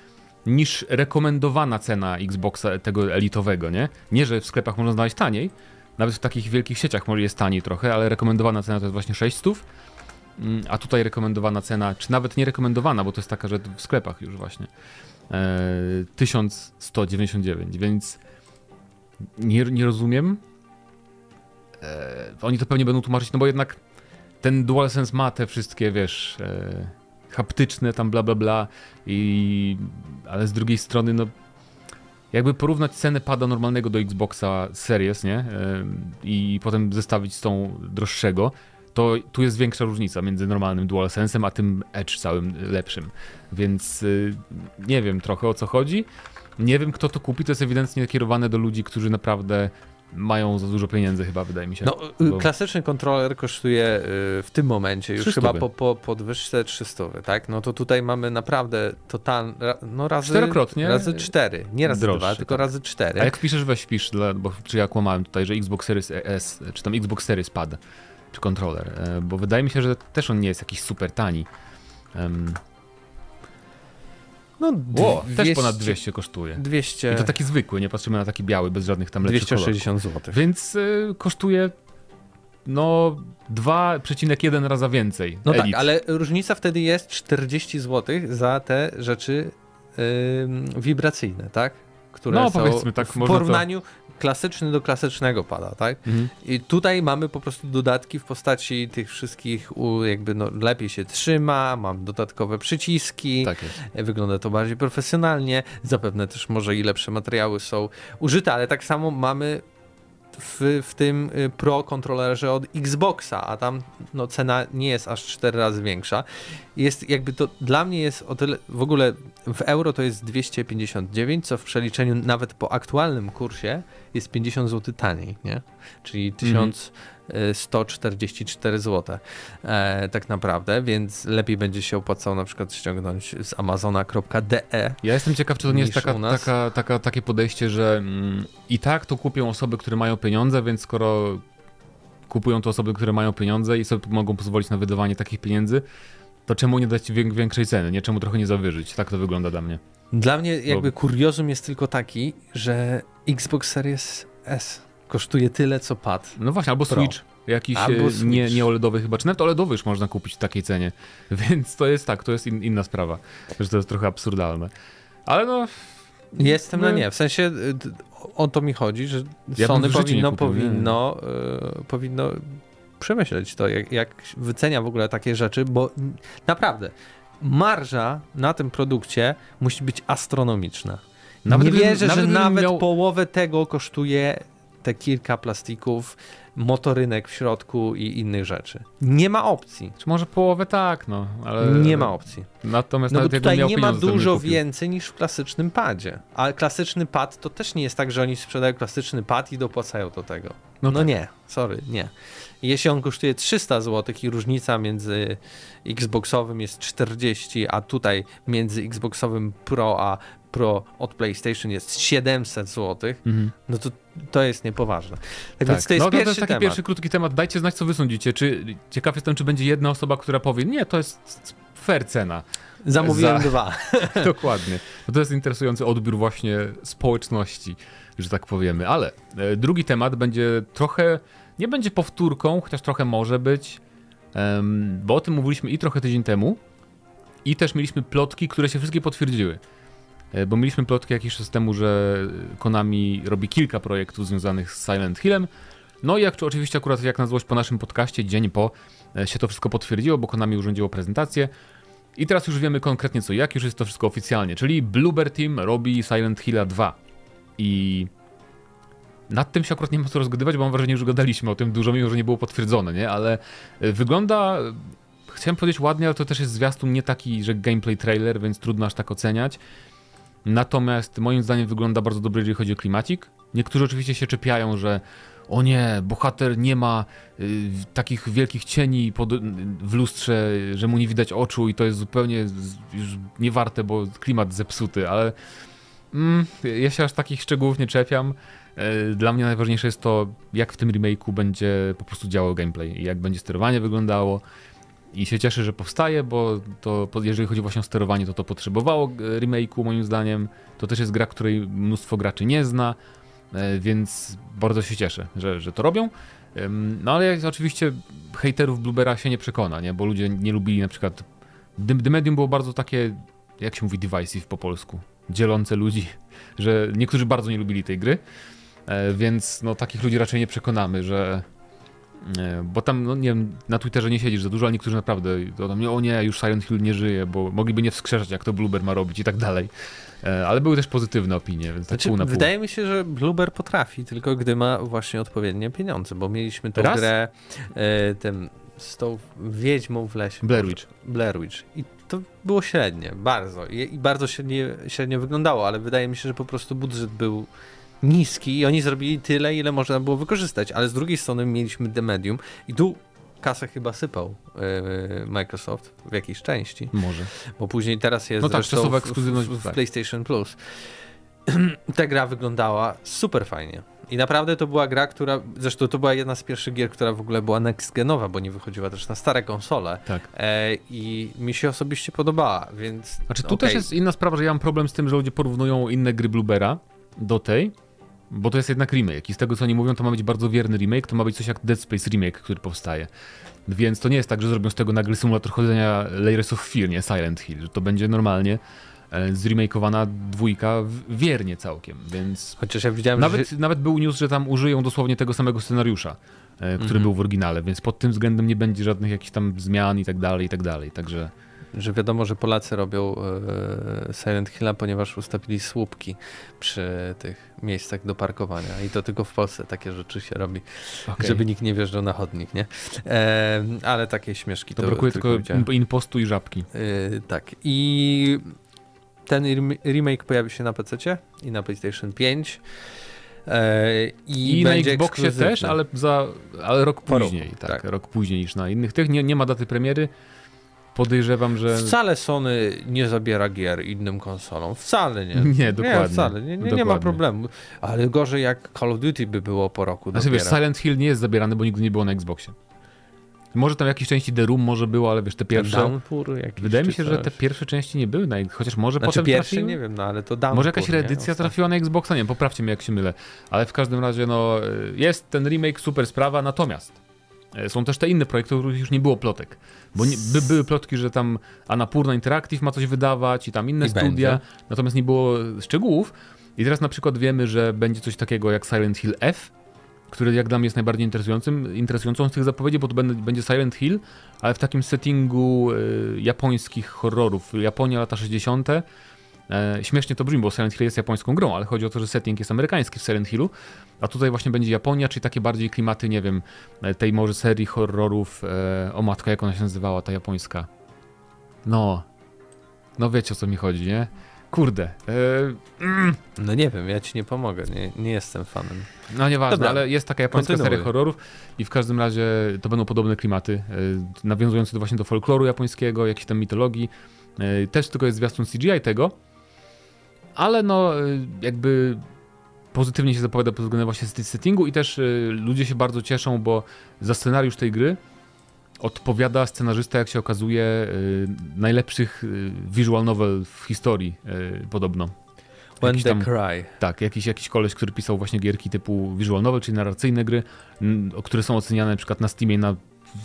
niż rekomendowana cena Xboxa tego elitowego, nie? Nie, że w sklepach można znaleźć taniej, nawet w takich wielkich sieciach może jest taniej trochę, ale rekomendowana cena to jest właśnie 600, mm, a tutaj rekomendowana cena, czy nawet nie rekomendowana, bo to jest taka, że w sklepach już właśnie, e, 1199, więc nie, nie rozumiem. E, oni to pewnie będą tłumaczyć, no bo jednak ten DualSense ma te wszystkie, wiesz, e, haptyczne tam bla bla bla i ale z drugiej strony no jakby porównać cenę pada normalnego do Xboxa Series, nie? E, I potem zestawić z tą droższego, to tu jest większa różnica między normalnym DualSense'em a tym Edge całym lepszym. Więc y, nie wiem trochę o co chodzi. Nie wiem kto to kupi, to jest ewidentnie kierowane do ludzi, którzy naprawdę mają za dużo pieniędzy chyba, wydaje mi się. No, Bo- klasyczny kontroler kosztuje y, w tym momencie już 300. chyba po, po podwyżce 300, tak? No to tutaj mamy naprawdę total, no razy, Czterokrotnie razy cztery, nie razy droższy, dwa, tylko tak. razy cztery. A jak wpiszesz, weź wpisz, bo czy ja kłamałem tutaj, że Xbox Series S, czy tam Xbox Series Pad, czy kontroler, e, bo wydaje mi się, że też on nie jest jakiś super tani. No, o, też 200 ponad 200 kosztuje. 200, I to taki zwykły, nie patrzymy na taki biały, bez żadnych tam lepszych kolorów. 260 zł. Więc y, kosztuje no 2,1 raza więcej. No tak, Elite. ale różnica wtedy jest 40 zł za te rzeczy ym, wibracyjne, tak? Które No, są tak, w można to- porównaniu klasyczny do klasycznego pada, tak? Mhm. I tutaj mamy po prostu dodatki w postaci tych wszystkich, jakby no, lepiej się trzyma, mam dodatkowe przyciski, Tak wygląda to bardziej profesjonalnie, zapewne też może i lepsze materiały są użyte, ale tak samo mamy w, w tym y, Pro kontrolerze od Xboxa, a tam no, cena nie jest aż 4 razy większa. Jest jakby to dla mnie jest o tyle w ogóle w euro to jest 259, co w przeliczeniu nawet po aktualnym kursie jest 50 zł taniej, nie? Czyli 1000 e, 144 zł e, tak naprawdę, więc lepiej będzie się opłacało na przykład ściągnąć z amazona.de. Ja jestem ciekaw, czy to nie jest taka, taka, taka, takie podejście, że mm, i tak to kupią osoby, które mają pieniądze, więc skoro kupują to osoby, które mają pieniądze i sobie mogą pozwolić na wydawanie takich pieniędzy, to czemu nie dać wię- większej ceny, nie? Czemu trochę nie zawyżyć? Tak to wygląda dla mnie. Dla mnie jakby kuriozum jest tylko taki, że Xbox Series S kosztuje tyle co pad. No właśnie, albo Pro. Switch. Jakiś e, nie, nie OLEDowy chyba, czy nawet OLEDowy już można kupić w takiej cenie. Więc to jest tak, to jest in, inna sprawa, że to jest trochę absurdalne. Ale no, Jestem na My- nie. W sensie o to mi chodzi, że Ja Sony powinno, kupił, powinno, y, powinno przemyśleć to, jak, jak wycenia w ogóle takie rzeczy, bo naprawdę marża na tym produkcie musi być astronomiczna. Nawet nie wierzę, nawet że nawet miał- połowę tego kosztuje te kilka plastików, motorynek w środku i innych rzeczy. Nie ma opcji. czy może połowę tak, no, ale... Nie ma opcji. Natomiast No bo tutaj nie ma dużo więcej niż w klasycznym padzie. Ale klasyczny pad to też nie jest tak, że oni sprzedają klasyczny pad i dopłacają do tego. No No, tak. nie, sorry, nie. Jeśli on kosztuje 300 zł i różnica między Xboxowym jest 40, a tutaj między Xboxowym Pro a Pro od PlayStation jest 700 zł, Mhm. no to to jest niepoważne. Tak, Tak. więc to jest no, pierwszy to jest taki temat. pierwszy krótki temat. Dajcie znać, co wy sądzicie. Czy ciekaw jestem, czy będzie jedna osoba, która powie, nie, to jest fair cena. Zamówiłem za- dwa. Dokładnie. No to jest interesujący odbiór właśnie społeczności, że tak powiemy. Ale e, drugi temat będzie trochę, nie będzie powtórką, chociaż trochę może być, em, bo o tym mówiliśmy i trochę tydzień temu, i też mieliśmy plotki, które się wszystkie potwierdziły. E, Bo mieliśmy plotki jakiś czas temu, że Konami robi kilka projektów związanych z Silent Hillem. No i jak oczywiście akurat jak na złość po naszym podcaście, dzień po, e, się to wszystko potwierdziło, bo Konami urządziło prezentację. I teraz już wiemy konkretnie co, jak już jest to wszystko oficjalnie, czyli Bluebird Team robi Silent Hilla 2. I nad tym się akurat nie ma co rozgadywać, bo mam wrażenie, że gadaliśmy o tym dużo, mimo że nie było potwierdzone, nie? Ale e, wygląda, chciałem powiedzieć ładnie, ale to też jest zwiastun nie taki, że gameplay trailer, więc trudno aż tak oceniać. Natomiast moim zdaniem wygląda bardzo dobrze, jeżeli chodzi o klimacik. Niektórzy oczywiście się czepiają, że o nie, bohater nie ma y, takich wielkich cieni pod, w lustrze, że mu nie widać oczu i to jest zupełnie z, już niewarte, bo klimat zepsuty, ale mm, ja się aż takich szczegółów nie czepiam. E, Dla mnie najważniejsze jest to, jak w tym remake'u będzie po prostu działał gameplay i jak będzie sterowanie wyglądało. I się cieszę, że powstaje, bo to jeżeli chodzi właśnie o sterowanie, to to potrzebowało e, remake'u moim zdaniem. To też jest gra, której mnóstwo graczy nie zna, e, więc bardzo się cieszę, że, że to robią. No ale oczywiście hejterów Bluebera się nie przekona, nie? bo ludzie nie lubili na przykład... The Medium było bardzo takie, jak się mówi divisive po polsku, dzielące ludzi, że niektórzy bardzo nie lubili tej gry, e, więc no takich ludzi raczej nie przekonamy, że... e, Bo tam, no nie wiem, na Twitterze nie siedzisz za dużo, ale niektórzy naprawdę, to tam, o nie, już Silent Hill nie żyje, bo mogliby nie wskrzeszać, jak to Blueber ma robić i tak dalej. E, Ale były też pozytywne opinie, więc tak Znaczy, pół na pół. wydaje mi się, że Blueber potrafi, tylko gdy ma właśnie odpowiednie pieniądze, bo mieliśmy tą Raz? grę e, tym, z tą wiedźmą w lesie. Blair Witch. Blair Witch. I to było średnie, bardzo. I, i bardzo średnio, średnio wyglądało, ale wydaje mi się, że po prostu budżet był niski i oni zrobili tyle, ile można było wykorzystać. Ale z drugiej strony mieliśmy The Medium i tu kasę chyba sypał e, Microsoft w jakiejś części. Może. Bo później teraz jest No tak, czasowa w, w, ekskluzywność, w, w tak. PlayStation Plus. Ta gra wyglądała super fajnie. I naprawdę to była gra, która. Zresztą to była jedna z pierwszych gier, która w ogóle była next genowa, bo nie wychodziła też na stare konsole. Tak. E, I mi się osobiście podobała, więc. Znaczy tu okej. też jest inna sprawa, że ja mam problem z tym, że ludzie porównują inne gry Bluebera do tej, bo to jest jednak remake i z tego co oni mówią, to ma być bardzo wierny remake, to ma być coś jak Dead Space remake, który powstaje. Więc to nie jest tak, że zrobią z tego nagle symulator chodzenia Layers of Fear, nie Silent Hill, że to będzie normalnie e, zremakeowana dwójka wiernie całkiem, więc Chociaż ja widziałem, nawet, że. nawet był news, że tam użyją dosłownie tego samego scenariusza, e, który Mhm. był w oryginale, więc pod tym względem nie będzie żadnych jakichś tam zmian i tak dalej, i tak dalej, także... że wiadomo, że Polacy robią e, Silent Hilla, ponieważ ustawili słupki przy tych miejscach do parkowania. I to tylko w Polsce takie rzeczy się robi, okej. żeby nikt nie wjeżdżał na chodnik, nie? E, ale takie śmieszki To to, brakuje tylko in- impostu i żabki. Yy, tak. I ten rem- remake pojawi się na PC i na PlayStation 5. E, I, I na Xboxie też, ale, za, ale rok później. tak, tak. rok później niż na innych tych. Nie, nie ma daty premiery. Podejrzewam, że. Wcale Sony nie zabiera gier innym konsolom. Wcale nie. Nie, dokładnie. Nie, wcale. Nie, nie, nie ma Dokładnie. problemu. Ale gorzej jak Call of Duty by było po roku Znaczy wiesz, dopiero. Silent Hill nie jest zabierany, bo nigdy nie było na Xboxie. Może tam jakieś części The Room może było, ale wiesz, te pierwsze. Downpour jakiś Wydaje mi się, że te pierwsze części nie były na chociaż może Znaczy potem pierwsze trafiły? nie wiem, no ale to Downpour, Może jakaś reedycja trafiła na Xboxa? Nie wiem, poprawcie mnie jak się mylę. Ale w każdym razie, no, jest ten remake, super sprawa, natomiast są też te inne projekty, o których już nie było plotek. Bo nie, by, były plotki, że tam Anapurna Interactive ma coś wydawać i tam inne I studia, będzie. natomiast nie było szczegółów. I teraz na przykład wiemy, że będzie coś takiego jak Silent Hill F, który jak dla mnie jest najbardziej interesującym, interesującą z tych zapowiedzi, bo to będzie, będzie Silent Hill, ale w takim settingu y, japońskich horrorów. Japonia, lata 60. E, śmiesznie to brzmi, bo Silent Hill jest japońską grą, ale chodzi o to, że setting jest amerykański w Silent Hillu, a tutaj właśnie będzie Japonia, czyli takie bardziej klimaty, nie wiem, e, tej może serii horrorów, e, o matko, jak ona się nazywała, ta japońska. No, no wiecie o co mi chodzi, nie? Kurde, mm, No nie wiem, ja ci nie pomogę, nie, nie jestem fanem. no nieważne, Dobra, ale jest taka japońska kontynuuj. seria horrorów i w każdym razie to będą podobne klimaty, e, nawiązujące do właśnie do folkloru japońskiego, jakiejś tam mitologii. E, Też tylko jest zwiastun CGI tego, ale no e, jakby pozytywnie się zapowiada pod względem właśnie set- settingu i też e, ludzie się bardzo cieszą, bo za scenariusz tej gry odpowiada scenarzysta, jak się okazuje, e, najlepszych visual novel w historii podobno. When Jakiś they tam- cry. Tak, jakiś, jakiś koleś, który pisał właśnie gierki typu visual novel, czyli narracyjne gry, które są oceniane na przykład na Steamie na,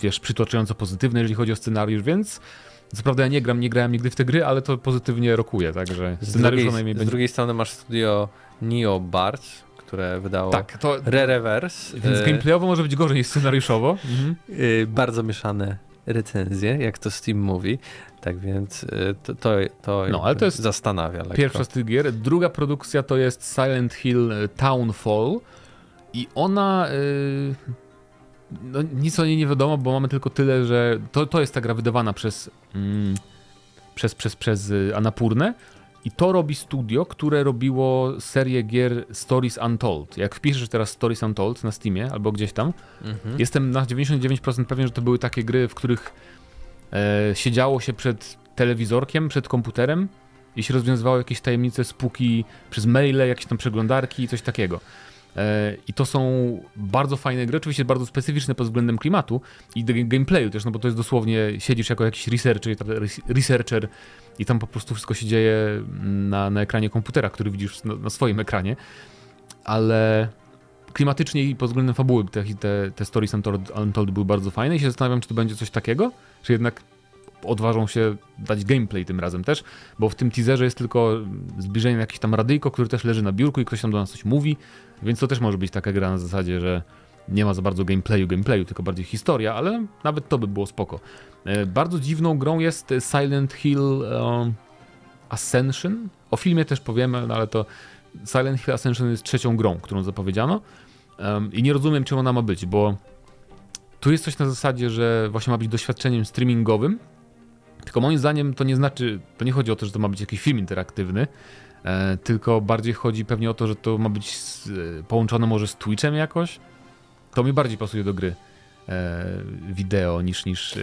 wiesz, przytłaczająco pozytywne, jeżeli chodzi o scenariusz, więc co prawda ja nie gram, nie grałem nigdy w te gry, ale to pozytywnie rokuje, także Z scenariusz drugiej, przynajmniej z będzie... drugiej strony masz studio Neo Bards, które wydało Tak, to... Re-Reverse. Więc e, gameplayowo może być gorzej niż scenariuszowo. Mhm. y, bardzo mieszane recenzje, jak to Steam mówi. Tak więc y, to, to, to, No, ale to jest zastanawia lekko. Pierwsza z tych gier. Druga produkcja to jest Silent Hill Townfall i ona... y, no, nic o niej nie wiadomo, bo mamy tylko tyle, że to, to jest ta gra wydawana przez, mm, przez, przez, przez y, Anapurnę i to robi studio, które robiło serię gier Stories Untold. Jak wpiszesz teraz Stories Untold na Steamie albo gdzieś tam, Mhm. Jestem na 99% pewien, że to były takie gry, w których e, siedziało się przed telewizorkiem, przed komputerem i się rozwiązywało jakieś tajemnice, spuki przez maile, jakieś tam przeglądarki i coś takiego. E, I to są bardzo fajne gry, oczywiście bardzo specyficzne pod względem klimatu i gameplayu też, no bo to jest dosłownie, siedzisz jako jakiś researcher, researcher i tam po prostu wszystko się dzieje na, na ekranie komputera, który widzisz na, na swoim ekranie, ale klimatycznie i pod względem fabuły te, te, te Stories Untold, Untold były bardzo fajne i się zastanawiam, czy to będzie coś takiego, czy jednak odważą się dać gameplay tym razem też, bo w tym teaserze jest tylko zbliżenie na jakieś tam radyjko, który też leży na biurku i ktoś tam do nas coś mówi, więc to też może być taka gra na zasadzie, że nie ma za bardzo gameplayu, gameplayu, tylko bardziej historia, ale nawet to by było spoko. E, Bardzo dziwną grą jest Silent Hill um, Ascension. O filmie też powiemy, no ale to Silent Hill Ascension jest trzecią grą, którą zapowiedziano um, i nie rozumiem, czym ona ma być, bo tu jest coś na zasadzie, że właśnie ma być doświadczeniem streamingowym, tylko moim zdaniem to nie znaczy, to nie chodzi o to, że to ma być jakiś film interaktywny, e, tylko bardziej chodzi pewnie o to, że to ma być e, połączone może z Twitchem jakoś. To mi bardziej pasuje do gry e, wideo niż niż.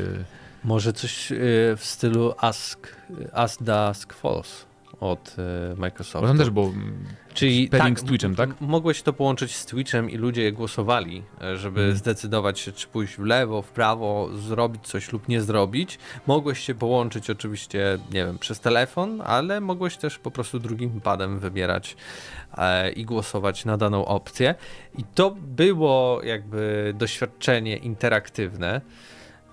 Może coś w stylu Ask, Ask Dusk Falls od y, Microsoftu. bo tam też było. mm, Czyli pairing z Twitchem, tak? Mogłeś to połączyć z Twitchem i ludzie głosowali, e, żeby Mhm. zdecydować się, czy pójść w lewo, w prawo, zrobić coś lub nie zrobić. Mogłeś się połączyć oczywiście, nie wiem, przez telefon, ale mogłeś też po prostu drugim padem wybierać e, i głosować na daną opcję. I to było jakby doświadczenie interaktywne.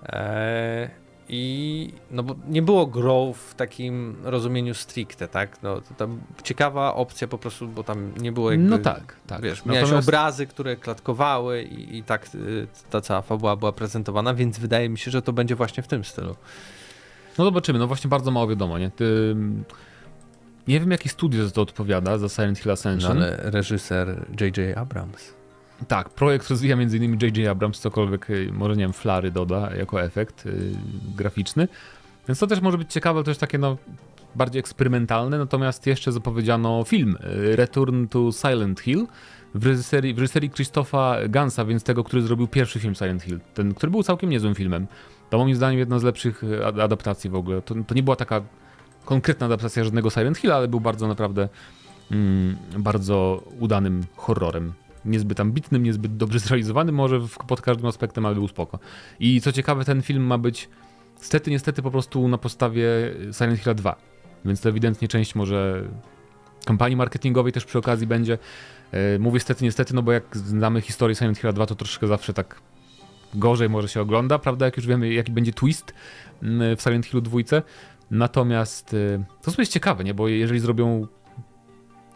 E, i no bo nie było grą w takim rozumieniu stricte, tak? No, to tam ciekawa opcja po prostu, bo tam nie było jakby... No tak, tak. Wiesz, miałeś Natomiast- obrazy, które klatkowały i, i tak y, ta cała fabuła była prezentowana, więc wydaje mi się, że to będzie właśnie w tym stylu. No zobaczymy, no właśnie bardzo mało wiadomo, nie? Ty... Nie wiem, jaki studio za to odpowiada, za Silent Hill No, Ascension. ale reżyser J.J. Abrams. Tak, projekt rozwija m.in. J.J. Abrams, cokolwiek, y, może nie wiem, flary doda jako efekt y, graficzny. Więc to też może być ciekawe, też takie no bardziej eksperymentalne, natomiast jeszcze zapowiedziano film y, Return to Silent Hill, w reżyserii, w reżyserii Krzysztofa Gansa, więc tego, który zrobił pierwszy film Silent Hill, ten, który był całkiem niezłym filmem. To moim zdaniem jedna z lepszych e, adaptacji w ogóle. To, to nie była taka konkretna adaptacja żadnego Silent Hill, ale był bardzo naprawdę mm, bardzo udanym horrorem. Niezbyt ambitnym, niezbyt dobrze zrealizowanym, może w, pod każdym aspektem, ale był spoko. I co ciekawe, ten film ma być stety, niestety po prostu na podstawie Silent Hill 2. Więc to ewidentnie część może kampanii marketingowej też przy okazji będzie. E, mówię stety, niestety, no bo jak znamy historię Silent Hill 2, to troszkę zawsze tak gorzej może się ogląda, prawda? Jak już wiemy, jaki będzie twist mm, w Silent Hillu 2. Natomiast to jest ciekawe, nie? Bo jeżeli zrobią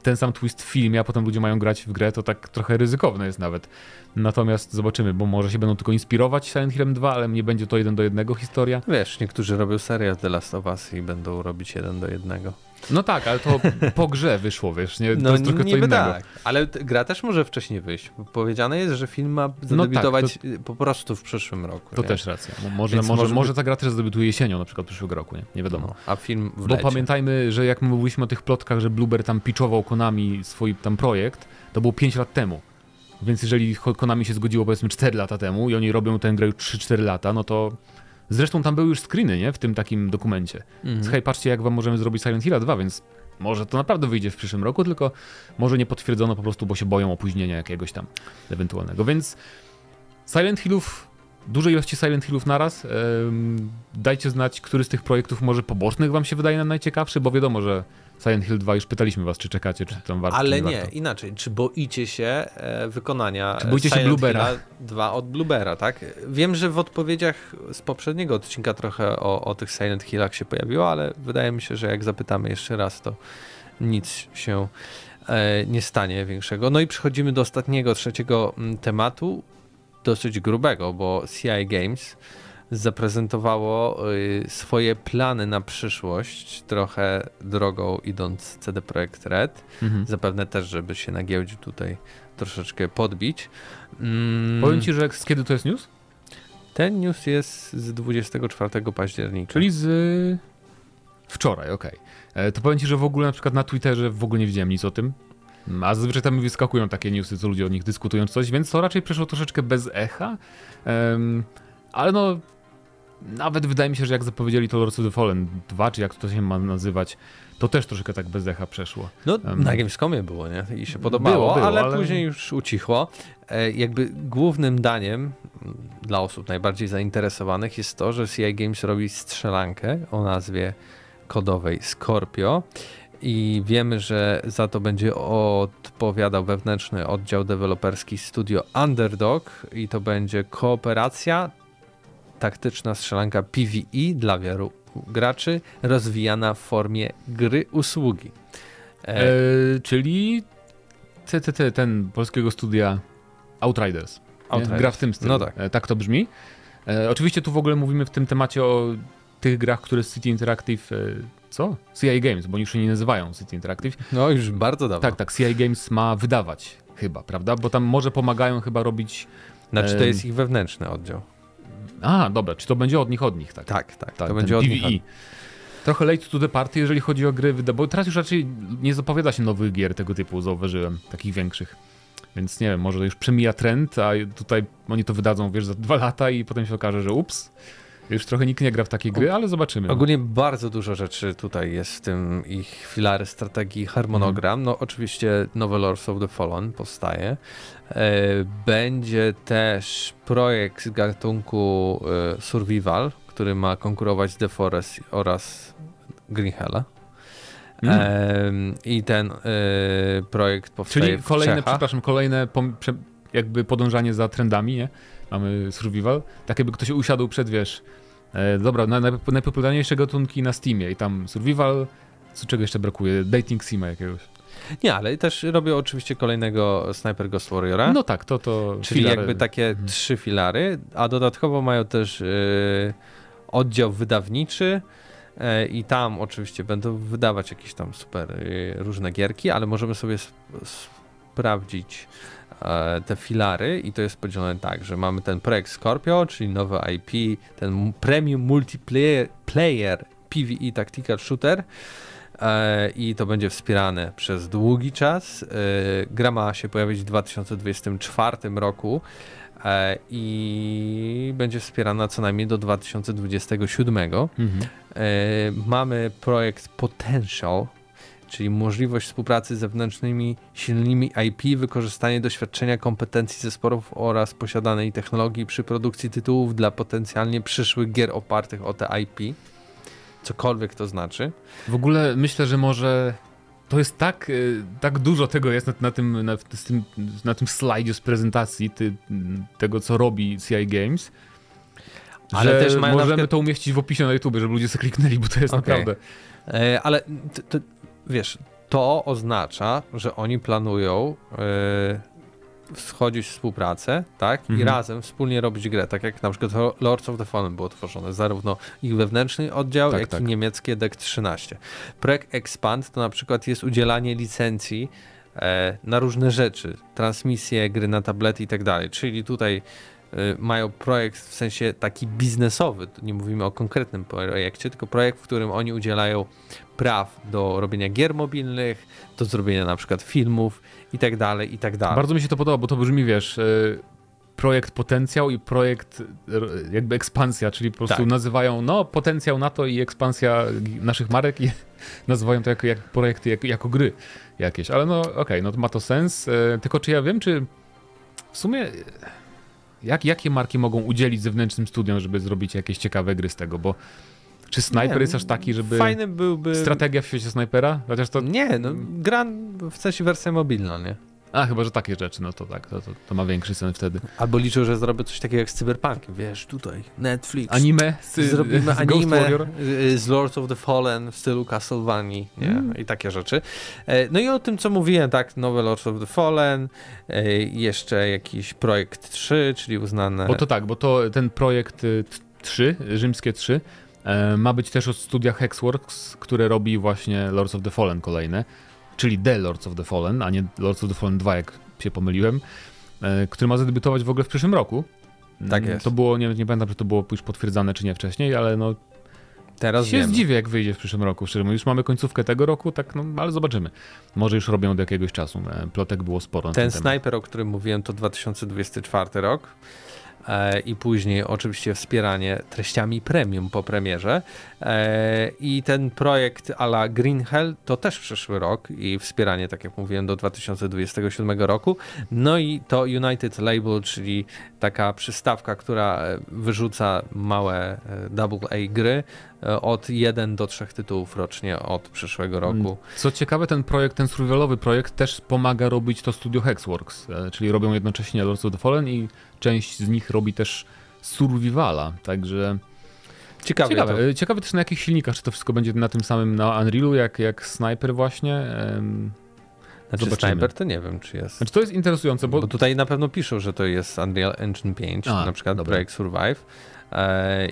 ten sam twist w filmie, a potem ludzie mają grać w grę, to tak trochę ryzykowne jest nawet. Natomiast zobaczymy, bo może się będą tylko inspirować Silent Hillem 2, ale nie będzie to jeden do jednego historia. Wiesz, niektórzy robią serial The Last of Us i będą robić jeden do jednego. No tak, ale to po grze wyszło, wiesz, nie? To no, jest trochę co innego. tak, ale gra też może wcześniej wyjść. Powiedziane jest, że film ma zadebiutować no tak, to... po prostu w przyszłym roku. To nie? też racja. Może, może, może, może ta gra też zadebiutuje jesienią na przykład przyszłego roku, nie? Nie wiadomo. No, a film w Bo pamiętajmy, że jak mówiliśmy o tych plotkach, że Blueber tam pitchował Konami swój tam projekt, to było 5 lat temu. Więc jeżeli Konami się zgodziło powiedzmy 4 lata temu i oni robią tę grę już 3-4 lata, no to Zresztą tam były już screeny, nie? W tym takim dokumencie. Mhm. Hej, patrzcie, jak wam możemy zrobić Silent Hill 2, więc może to naprawdę wyjdzie w przyszłym roku, tylko może nie potwierdzono po prostu, bo się boją opóźnienia jakiegoś tam ewentualnego. Więc Silent Hillów, dużej ilości Silent Hillów naraz. dajcie znać, który z tych projektów może pobocznych wam się wydaje najciekawszy, bo wiadomo, że Silent Hill 2 już pytaliśmy was, czy czekacie, czy tam warto. Ale nie, warto. inaczej. Czy boicie się e, wykonania czy boicie Silent się Bluebera? 2 od Bluebera, tak? Wiem, że w odpowiedziach z poprzedniego odcinka trochę o, o tych Silent Hillach się pojawiło, ale wydaje mi się, że jak zapytamy jeszcze raz, to nic się e, nie stanie większego. No i przechodzimy do ostatniego, trzeciego mm, tematu, dosyć grubego, bo CI Games zaprezentowało y, swoje plany na przyszłość, trochę drogą idąc CD Projekt Red. Mhm. Zapewne też, żeby się na giełdzie tutaj troszeczkę podbić. Mm. Powiem ci, że kiedy to jest news? Ten news jest z 24 października. Czyli z wczoraj, okej. Okay. E, to powiem ci, że w ogóle na przykład na Twitterze w ogóle nie widziałem nic o tym. A zazwyczaj tam wyskakują takie newsy, co ludzie o nich dyskutują coś, więc to raczej przeszło troszeczkę bez echa. Um, ale no, nawet wydaje mi się, że jak zapowiedzieli to Lords of the Fallen 2, czy jak to się ma nazywać, to też troszkę tak bez echa przeszło. No, um, na Gamescomie było, nie? I się podobało, było, było, ale, ale, później już ucichło. E, jakby głównym daniem dla osób najbardziej zainteresowanych jest to, że CI Games robi strzelankę o nazwie kodowej Scorpio i wiemy, że za to będzie odpowiadał wewnętrzny oddział deweloperski studio Underdog i to będzie kooperacja taktyczna strzelanka PvE dla wielu graczy, rozwijana w formie gry usługi. E... E, czyli CTT, ten polskiego studia Outriders. Outriders. Gra w tym stylu. No tak. E, tak to brzmi. E, oczywiście tu w ogóle mówimy w tym temacie o tych grach, które City Interactive e, co? CI Games, bo oni już się nie nazywają City Interactive. No już bardzo dawno. Tak, tak, CI Games ma wydawać chyba, prawda? Bo tam może pomagają chyba robić... Znaczy to jest ich wewnętrzny oddział. A, dobra, czy to będzie od nich, od nich, tak? Tak, tak, tak to będzie od nich. Trochę late to the party, jeżeli chodzi o gry, bo teraz już raczej nie zapowiada się nowych gier tego typu, zauważyłem, takich większych. Więc nie wiem, może już przemija trend, a tutaj oni to wydadzą, wiesz, za dwa lata i potem się okaże, że ups, już trochę nikt nie gra w takie gry, ale zobaczymy. Ogólnie bardzo dużo rzeczy tutaj jest w tym ich filary strategii, harmonogram. No oczywiście nowe Lords of the Fallen powstaje. E, będzie też projekt z gatunku e, Survival, który ma konkurować z The Forest oraz Green Hella. Mm. I ten y, projekt powstaje Czyli kolejne, przepraszam, kolejne jakby podążanie za trendami, nie? Mamy survival. Tak jakby ktoś usiadł przed, wiesz, e, dobra, na, na, najpopularniejsze gatunki na Steamie i tam survival, co czego jeszcze brakuje? Dating sima jakiegoś. Nie, ale też robię oczywiście kolejnego Sniper Ghost Warriora. No tak, to to. Czyli filary. jakby takie mhm. trzy filary, a dodatkowo mają też yy, oddział wydawniczy. E, I tam oczywiście będą wydawać jakieś tam super y, różne gierki, ale możemy sobie sp sprawdzić E, te filary i to jest podzielone tak, że mamy ten projekt Scorpio, czyli nowe IP, ten premium multiplayer player PvE Tactical Shooter e, i to będzie wspierane przez długi czas. E, gra ma się pojawić w 2024 roku e, i będzie wspierana co najmniej do 2027. Mhm. E, mamy projekt Potential, czyli możliwość współpracy z zewnętrznymi silnymi IP, wykorzystanie doświadczenia, kompetencji zespołów oraz posiadanej technologii przy produkcji tytułów dla potencjalnie przyszłych gier opartych o te IP. Cokolwiek to znaczy. W ogóle myślę, że może to jest tak, y, tak dużo tego jest na, na tym, na, tym, na tym slajdzie z prezentacji ty, tego, co robi CI Games. Ale też możemy przykład- to umieścić w opisie na YouTube, żeby ludzie sobie kliknęli, bo to jest Okej. naprawdę. E, ale t, to, wiesz, to oznacza, że oni planują wchodzić w współpracę, tak? I Mhm. razem wspólnie robić grę, tak jak na przykład Lords of the Fallen było tworzone, zarówno ich wewnętrzny oddział, Tak, jak tak. i niemieckie DEC 13. Projekt Expand to na przykład jest udzielanie licencji e, na różne rzeczy, transmisje, gry na tablety i tak dalej, czyli tutaj mają projekt w sensie taki biznesowy, tu nie mówimy o konkretnym projekcie, tylko projekt, w którym oni udzielają praw do robienia gier mobilnych, do zrobienia na przykład filmów i tak dalej, i tak dalej. Bardzo mi się to podoba, bo to brzmi, wiesz, y, projekt potencjał i projekt y, jakby ekspansja, czyli po prostu Tak. nazywają, no, potencjał na to i ekspansja naszych marek i nazywają to jako, jak projekty, jako, jako gry jakieś. Ale no, okej, no to ma to sens. Y, Tylko czy ja wiem, czy w sumie y, jak, jakie marki mogą udzielić zewnętrznym studiom, żeby zrobić jakieś ciekawe gry z tego, bo czy Nie, jest aż taki, żeby... Fajny byłby... Strategia w świecie snajpera? Chociaż to... Nie, no gra w sensie wersja mobilna, nie? A, chyba, że takie rzeczy, no to tak, to, to, to ma większy sens wtedy. Albo liczył, że zrobię coś takiego jak z Cyberpunkiem, wiesz, tutaj, Netflix. Anime z, Zrobimy z anime Warrior. y, z Lords of the Fallen w stylu Castlevanii nie? Mm. i takie rzeczy. E, No i o tym, co mówiłem, tak, nowe Lords of the Fallen, e, jeszcze jakiś projekt 3, czyli uznane... Bo to tak, bo to ten projekt y, t- 3, rzymskie 3, e, ma być też od studia Hexworks, które robi właśnie Lords of the Fallen kolejne, czyli The Lords of the Fallen, a nie Lords of the Fallen 2, jak się pomyliłem, e, który ma zadebiutować w ogóle w przyszłym roku. Tak Mm, jest. To było, nie, nie pamiętam, czy to było już potwierdzane, czy nie wcześniej, ale no Teraz się wiemy. zdziwię, jak wyjdzie w przyszłym roku. Szczerze mówiąc, już mamy końcówkę tego roku, tak, no, ale zobaczymy. Może już robią od jakiegoś czasu. E, Plotek było sporo. Ten ten snajper, o którym mówiłem, to 2024 rok. E, I później oczywiście wspieranie treściami premium po premierze. E, I ten projekt a la Green Hell to też przyszły rok i wspieranie, tak jak mówiłem, do 2027 roku. No i to United Label, czyli taka przystawka, która e, wyrzuca małe e, double A gry e, od 1 do 3 tytułów rocznie od przyszłego roku. Co ciekawe, ten projekt, ten survivalowy projekt też pomaga robić to studio Hexworks, e, czyli robią jednocześnie Lords of the Fallen i część z nich robi też survivala, także Ciekawe, to. ciekawe. E, Ciekawe też na jakich silnikach, czy to wszystko będzie na tym samym, na Unrealu, jak, jak Sniper właśnie. Znaczy zobaczymy. Sniper to nie wiem, czy jest. Znaczy to jest interesujące, bo Bo tutaj na pewno piszą, że to jest Unreal Engine 5, A, na przykład dobra. projekt Survive e,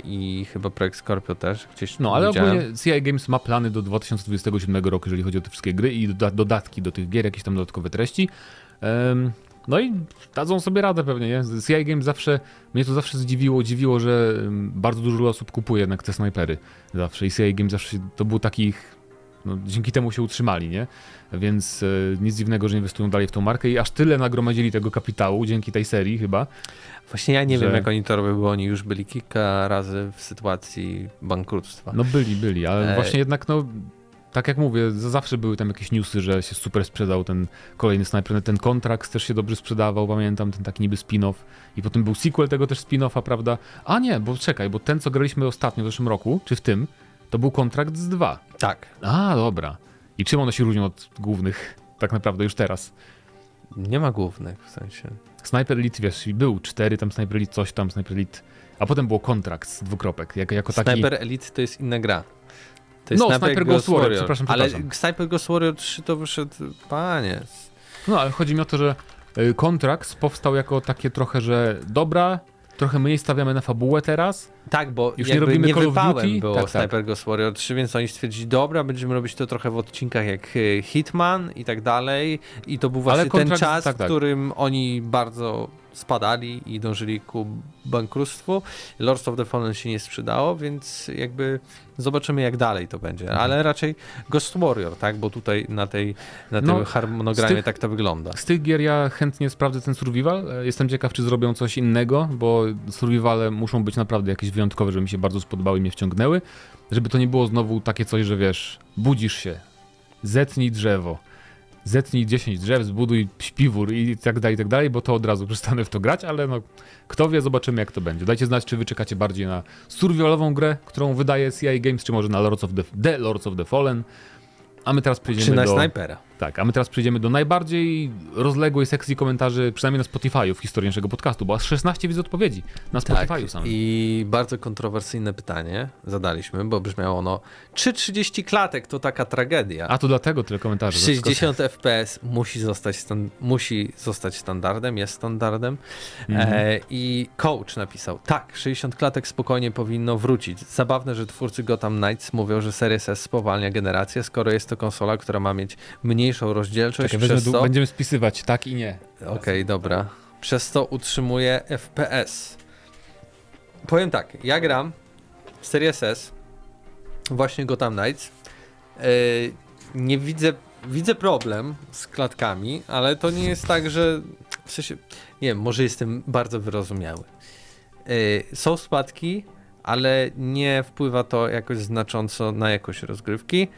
i chyba projekt Scorpio też gdzieś No, ale ogólnie CI Games ma plany do 2027 roku, jeżeli chodzi o te wszystkie gry i doda dodatki do tych gier, jakieś tam dodatkowe treści. No i dadzą sobie radę pewnie, nie? CI Games zawsze, mnie to zawsze zdziwiło, dziwiło, że bardzo dużo osób kupuje jednak te snajpery zawsze i CI Games zawsze to był takich, no, dzięki temu się utrzymali, nie? Więc e, nic dziwnego, że inwestują dalej w tą markę i aż tyle nagromadzili tego kapitału dzięki tej serii chyba. Właśnie ja nie że- wiem, jak oni to robią, bo oni już byli kilka razy w sytuacji bankructwa. No byli, byli, ale Ej. właśnie jednak no tak jak mówię, zawsze były tam jakieś newsy, że się super sprzedał ten kolejny Sniper, ten kontrakt też się dobrze sprzedawał, pamiętam, ten taki niby spin-off i potem był sequel tego też spin-offa, prawda? A nie, bo czekaj, bo ten co graliśmy ostatnio w zeszłym roku, czy w tym, to był kontrakt z dwa. Tak. A, dobra. I czym one się różnią od głównych tak naprawdę już teraz? Nie ma głównych w sensie. Sniper Elite, wiesz, był cztery, tam Sniper Elite coś tam, Sniper Elite, a potem było kontrakt z dwukropek, jako, jako taki... Sniper Elite to jest inna gra. To No, Sniper Ghost Warrior, przepraszam, Ale przepraszam. Sniper Ghost Warrior 3 to wyszedł, panie. No, ale chodzi mi o to, że y, kontrakt powstał jako takie trochę, że dobra, trochę mniej stawiamy na fabułę teraz. Tak, bo Już nie robimy nie Call of Duty? było Tak, tak. Sniper Ghost Warrior 3, więc oni stwierdzili, dobra, będziemy robić to trochę w odcinkach jak y, Hitman i tak dalej. I to był właśnie ten kontrakt- czas, tak, tak. w którym oni bardzo spadali i dążyli ku bankructwu. Lords of the Fallen się nie sprzedało, więc jakby zobaczymy jak dalej to będzie, Mhm. ale raczej Ghost Warrior, tak, bo tutaj na tej na No, tym harmonogramie tych- tak to wygląda. Z tych gier ja chętnie sprawdzę ten survival. Jestem ciekaw, czy zrobią coś innego, bo survivale muszą być naprawdę jakieś wyjątkowe, żeby mi się bardzo spodobały i mnie wciągnęły. Żeby to nie było znowu takie coś, że wiesz, budzisz się, zetnij drzewo, zetnij 10 drzew, zbuduj śpiwór i tak dalej, i tak dalej, bo to od razu przestanę w to grać, ale no, kto wie, zobaczymy jak to będzie. Dajcie znać, czy wy czekacie bardziej na survivalową grę, którą wydaje CI Games, czy może na Lords of the, The Lords of the Fallen. A my teraz przejdziemy Czy na do... snajpera. Tak, a my teraz przejdziemy do najbardziej rozległej sekcji komentarzy, przynajmniej na Spotify w historii naszego podcastu, bo aż 16 widzę odpowiedzi na Spotify Tak, samym. i bardzo kontrowersyjne pytanie zadaliśmy, bo brzmiało ono, czy 30 klatek to taka tragedia? A to dlatego tyle komentarzy. że 60 FPS musi zostać, stan- musi zostać standardem, jest standardem. Mhm. E, I coach napisał, tak, 60 klatek spokojnie powinno wrócić. Zabawne, że twórcy Gotham Knights mówią, że Series S spowalnia generację, skoro jest to konsola, która ma mieć mniejszą rozdzielczość, Czekaj, przez co... będziemy spisywać tak i nie. Okej, dobra. Przez to utrzymuje FPS. Powiem tak, ja gram w Series S, właśnie Gotham Knights. Yy, nie widzę, widzę problem z klatkami, ale to nie jest tak, że w sensie, nie wiem, może jestem bardzo wyrozumiały. Yy, są spadki, ale nie wpływa to jakoś znacząco na jakość rozgrywki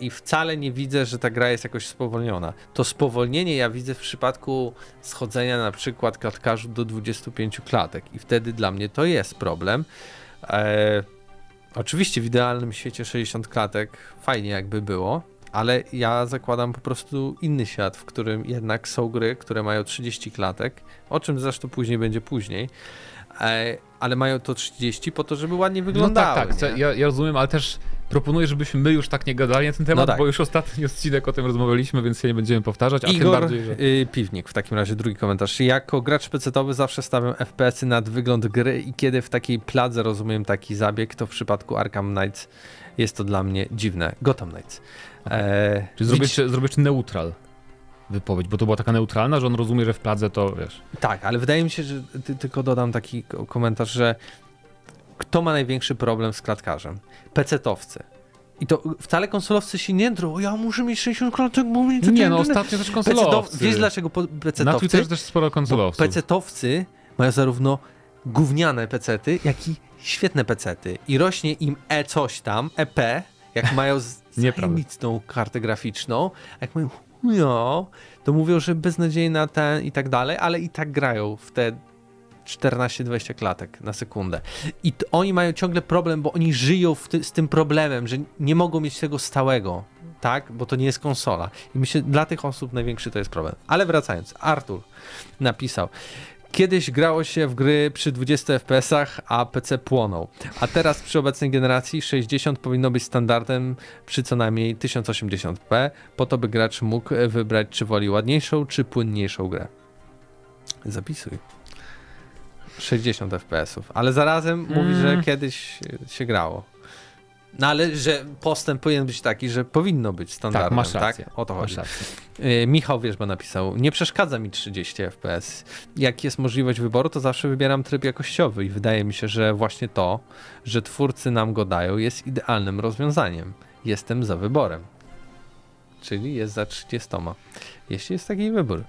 i wcale nie widzę, że ta gra jest jakoś spowolniona. To spowolnienie ja widzę w przypadku schodzenia na przykład klatkarzu do 25 klatek i wtedy dla mnie to jest problem. E, oczywiście w idealnym świecie 60 klatek fajnie jakby było, ale ja zakładam po prostu inny świat, w którym jednak są gry, które mają 30 klatek, o czym zresztą później będzie później, ale mają to 30 po to, żeby ładnie No wyglądały. tak, tak, ja, ja rozumiem, ale też proponuję, żebyśmy my już tak nie gadali na ten temat, No tak. bo już ostatni odcinek o tym rozmawialiśmy, więc się nie będziemy powtarzać, a tym Igor bardziej, że... y, Piwnik, w takim razie drugi komentarz. Jako gracz pecetowy zawsze stawiam FPS-y nad wygląd gry i kiedy w takiej pladze rozumiem taki zabieg, to w przypadku Arkham Knights jest to dla mnie dziwne. Gotham Knights. E, Czy zrobię widz- jeszcze, zrobię jeszcze neutral wypowiedź, bo to była taka neutralna, że on rozumie, że w Pladze to, wiesz... Tak, ale wydaje mi się, że ty, tylko dodam taki ko- komentarz, że kto ma największy problem z klatkarzem? Pecetowcy. I to wcale konsolowcy się nie drą, ja muszę mieć 60 klatek, bo mi to Nie, no ostatnio też konsolowcy. Wiesz dlaczego Na pecetowcy? Twitterze też sporo konsolowców. pecetowcy mają zarówno gówniane pecety, jak i świetne pecety. I rośnie im E coś tam, EP, jak mają z- zajebistą kartę graficzną, jak mają no, to mówią, że beznadziejna ten i tak dalej, ale i tak grają w te 14-20 klatek na sekundę. I oni mają ciągle problem, bo oni żyją ty- z tym problemem, że nie mogą mieć tego stałego, tak? Bo to nie jest konsola. I myślę, dla tych osób największy to jest problem. Ale wracając, Artur napisał. Kiedyś grało się w gry przy 20 FPS-ach, a PC płonął. A teraz przy obecnej generacji 60 powinno być standardem przy co najmniej 1080p, po to by gracz mógł wybrać, czy woli ładniejszą, czy płynniejszą grę. Zapisuj. 60 FPS-ów, ale zarazem mówi, że Mm. kiedyś się grało. No ale że postęp powinien być taki, że powinno być standardem, Tak, masz rację. tak? O to chodzi. Masz rację. Y, Michał Wierzba napisał, nie przeszkadza mi 30 FPS. Jak jest możliwość wyboru, to zawsze wybieram tryb jakościowy i wydaje mi się, że właśnie to, że twórcy nam go dają, jest idealnym rozwiązaniem. Jestem za wyborem. Czyli jest za 30. Jeśli jest taki wybór.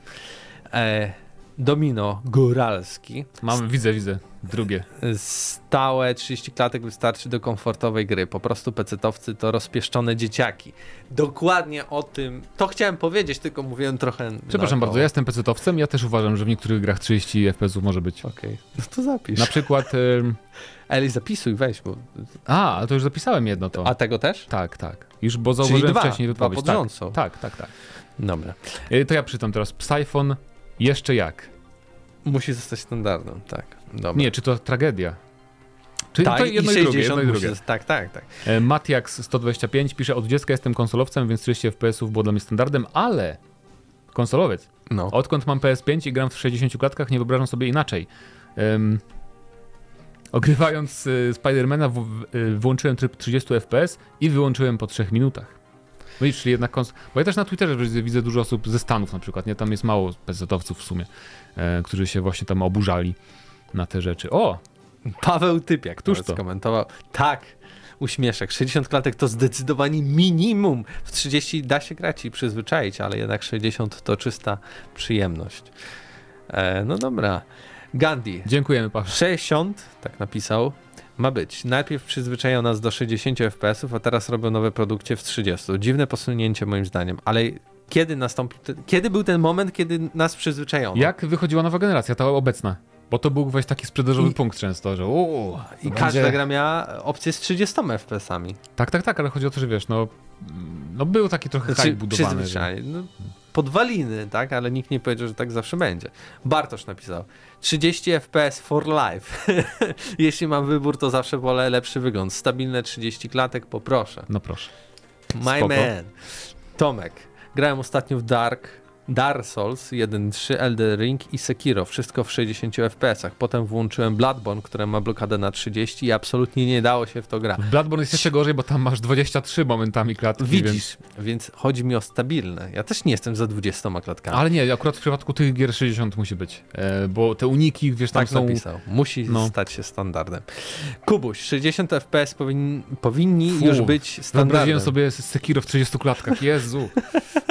E, Domino Góralski. Mam, widzę, widzę. Drugie. Stałe 30 klatek wystarczy do komfortowej gry. Po prostu pecetowcy to rozpieszczone dzieciaki. Dokładnie o tym. To chciałem powiedzieć, tylko mówiłem trochę. Przepraszam bardzo, ja jestem PC-towcem, ja też uważam, że w niektórych grach 30 FPS może być. Okej, no to zapisz. Na przykład... ym, Eli, zapisuj, weź, bo... A, to już zapisałem jedno to. A tego też? Tak, tak. Już, bo zauważyłem dwa, wcześniej dwa pod tak, tak, tak, tak. Dobra. Y, To ja przytam teraz. Psyphon jeszcze jak? Musi zostać standardem, tak. Dobra. Nie, czy to tragedia? Czy tak, to jedno i, 60 drugie, jedno i musi drugie. zosta- Tak, tak, tak. E, Matiax 125 pisze, od dziecka jestem konsolowcem, więc 30 FPS-ów było dla mnie standardem, ale konsolowiec. No. Odkąd mam PS5 i gram w 60 klatkach, nie wyobrażam sobie inaczej. Em, ogrywając y, Spidermana w, w, y, włączyłem tryb 30 FPS i wyłączyłem po 3 minutach. No i czyli jednak kons... Bo ja też na Twitterze widzę, dużo osób ze Stanów na przykład, nie? Tam jest mało PC-owców w sumie, e, którzy się właśnie tam oburzali na te rzeczy. O! Paweł Typiak, Któż to? skomentował. Tak, uśmieszek. 60 klatek to zdecydowanie minimum. W 30 da się grać i przyzwyczaić, ale jednak 60 to czysta przyjemność. E, no dobra. Gandhi. Dziękujemy, Paweł. 60, tak napisał, ma być. Najpierw przyzwyczają nas do 60 fps, a teraz robią nowe produkcje w 30. Dziwne posunięcie moim zdaniem, ale kiedy nastąpi, te, kiedy był ten moment, kiedy nas przyzwyczajono? Jak wychodziła nowa generacja, ta obecna? Bo to był właśnie taki sprzedażowy I- punkt często, że uuu, I to każda będzie- gra miała opcję z 30 fps-ami. Tak, tak, tak, ale chodzi o to, że wiesz, no, mm, no był taki trochę Znaczy, hype budowany. Że... przyzwyczaj- No, podwaliny, tak? Ale nikt nie powiedział, że tak zawsze będzie. Bartosz napisał 30 FPS for life. Jeśli mam wybór, to zawsze wolę lepszy wygląd. Stabilne 30 klatek, poproszę. No proszę. My Spoko. man. Tomek. Grałem ostatnio w Dark, Dark Souls 1.3, Elden Ring i Sekiro. Wszystko w 60 FPS-ach. Potem włączyłem Bloodborne, które ma blokadę na 30 i absolutnie nie dało się w to grać. Bloodborne jest jeszcze gorzej, bo tam masz 23 momentami klatki. Więc... Widzisz, więc chodzi mi o stabilne. Ja też nie jestem za 20 klatkami. Ale nie, akurat w przypadku tych gier 60 musi być, e, bo te uniki, wiesz, tam Tak są... napisał. Musi No. stać się standardem. Kubuś, 60 FPS powin, powinni Fu, już być standardem. Wyobraziłem sobie Sekiro w 30 klatkach, Jezu.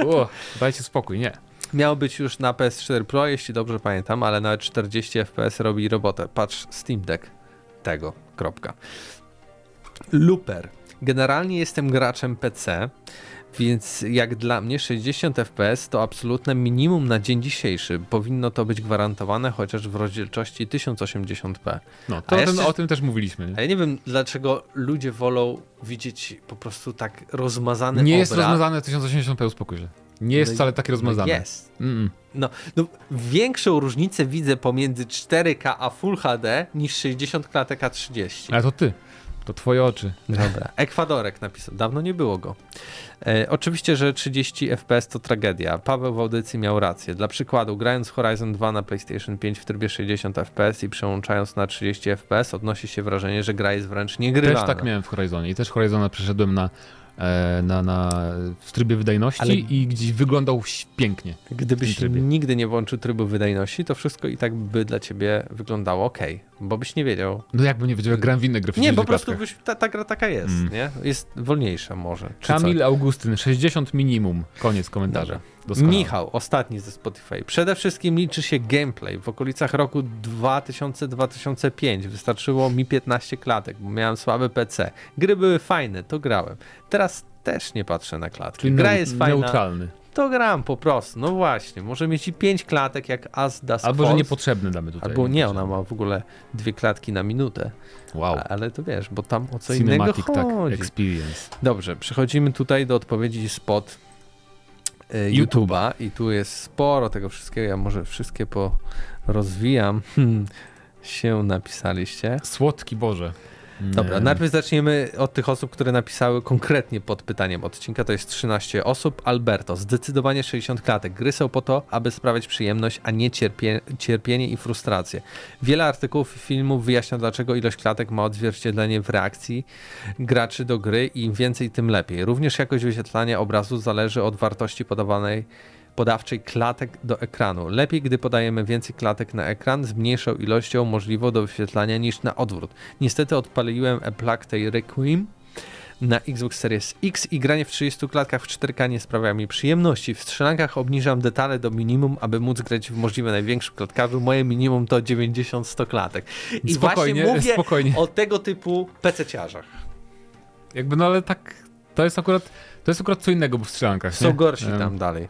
O, dajcie spokój, nie. Miało być już na PS4 Pro, jeśli dobrze pamiętam, ale nawet 40 FPS robi robotę. Patrz, Steam Deck tego, kropka. Looper. Generalnie jestem graczem PC, więc jak dla mnie 60 FPS to absolutne minimum na dzień dzisiejszy. Powinno to być gwarantowane chociaż w rozdzielczości 1080p. No, to o, tym, jeszcze- o tym też mówiliśmy. Nie, A ja nie wiem, dlaczego ludzie wolą widzieć po prostu tak rozmazany nie obraz. jest rozmazane 1080p, uspokój się. Nie jest No wcale takie rozmazane. Jest. Mm, No, no, większą różnicę widzę pomiędzy 4K a Full HD niż 60 klatek a 30. Ale to ty, to twoje oczy. Dobra. Ekwadorek napisał, dawno nie było go. E, oczywiście, że 30 FPS to tragedia. Paweł w audycji miał rację. Dla przykładu, grając Horizon 2 na PlayStation 5 w trybie 60 FPS i przełączając na 30 FPS, odnosi się wrażenie, że gra jest wręcz niegrywalna. Też tak miałem w Horizonie i też Horizona przeszedłem na, na, na, w trybie wydajności Ale- i gdzieś wyglądał pięknie. Gdybyś nigdy nie włączył trybu wydajności, to wszystko i tak by dla ciebie wyglądało ok, bo byś nie wiedział. No jakbym nie wiedział, jak gram w inne gry w Nie, po 30 prostu byś, ta, ta gra taka jest, Mm. nie? Jest wolniejsza może. Kamil Augustyn, 60 minimum. Koniec komentarza. Doskonale. Michał, ostatni ze Spotify. Przede wszystkim liczy się gameplay. W okolicach roku 2000-2005 wystarczyło mi 15 klatek, bo miałem słaby PC. Gry były fajne, to grałem. Teraz też nie patrzę na klatki. Czyli Gra jest fajna, neutralny. to gram po prostu. No właśnie, może mieć i 5 klatek jak As Das Albo, że Falls. niepotrzebny damy tutaj. Albo nie, ona ma w ogóle dwie klatki na minutę. Wow. Ale to wiesz, bo tam o co Cinematic, innego tak, chodzi. experience. Dobrze, przechodzimy tutaj do odpowiedzi spod. YouTube'a i tu jest sporo tego wszystkiego. Ja może wszystkie porozwijam. Hmm, się napisaliście. Słodki Boże. Dobra, najpierw zaczniemy od tych osób, które napisały konkretnie pod pytaniem odcinka. To jest 13 osób. Alberto, zdecydowanie 60 klatek. Gry są po to, aby sprawiać przyjemność, a nie cierpie, cierpienie i frustrację. Wiele artykułów i filmów wyjaśnia, dlaczego ilość klatek ma odzwierciedlenie w reakcji graczy do gry i im więcej, tym lepiej. Również jakość wyświetlania obrazu zależy od wartości podawanej podawczej klatek do ekranu. Lepiej, gdy podajemy więcej klatek na ekran z mniejszą ilością możliwą do wyświetlania niż na odwrót. Niestety odpaliłem Plague tej Requiem na Xbox Series X i granie w 30 klatkach w 4K nie sprawia mi przyjemności. W strzelankach obniżam detale do minimum, aby móc grać w możliwie największym klatkarzu. Moje minimum to 90-100 klatek. I Spokojnie, właśnie mówię spokojnie. o tego typu PC-ciarzach. Jakby, no ale tak, to jest akurat, to jest akurat co innego, bo w strzelankach, Są nie? gorsi Em, tam dalej.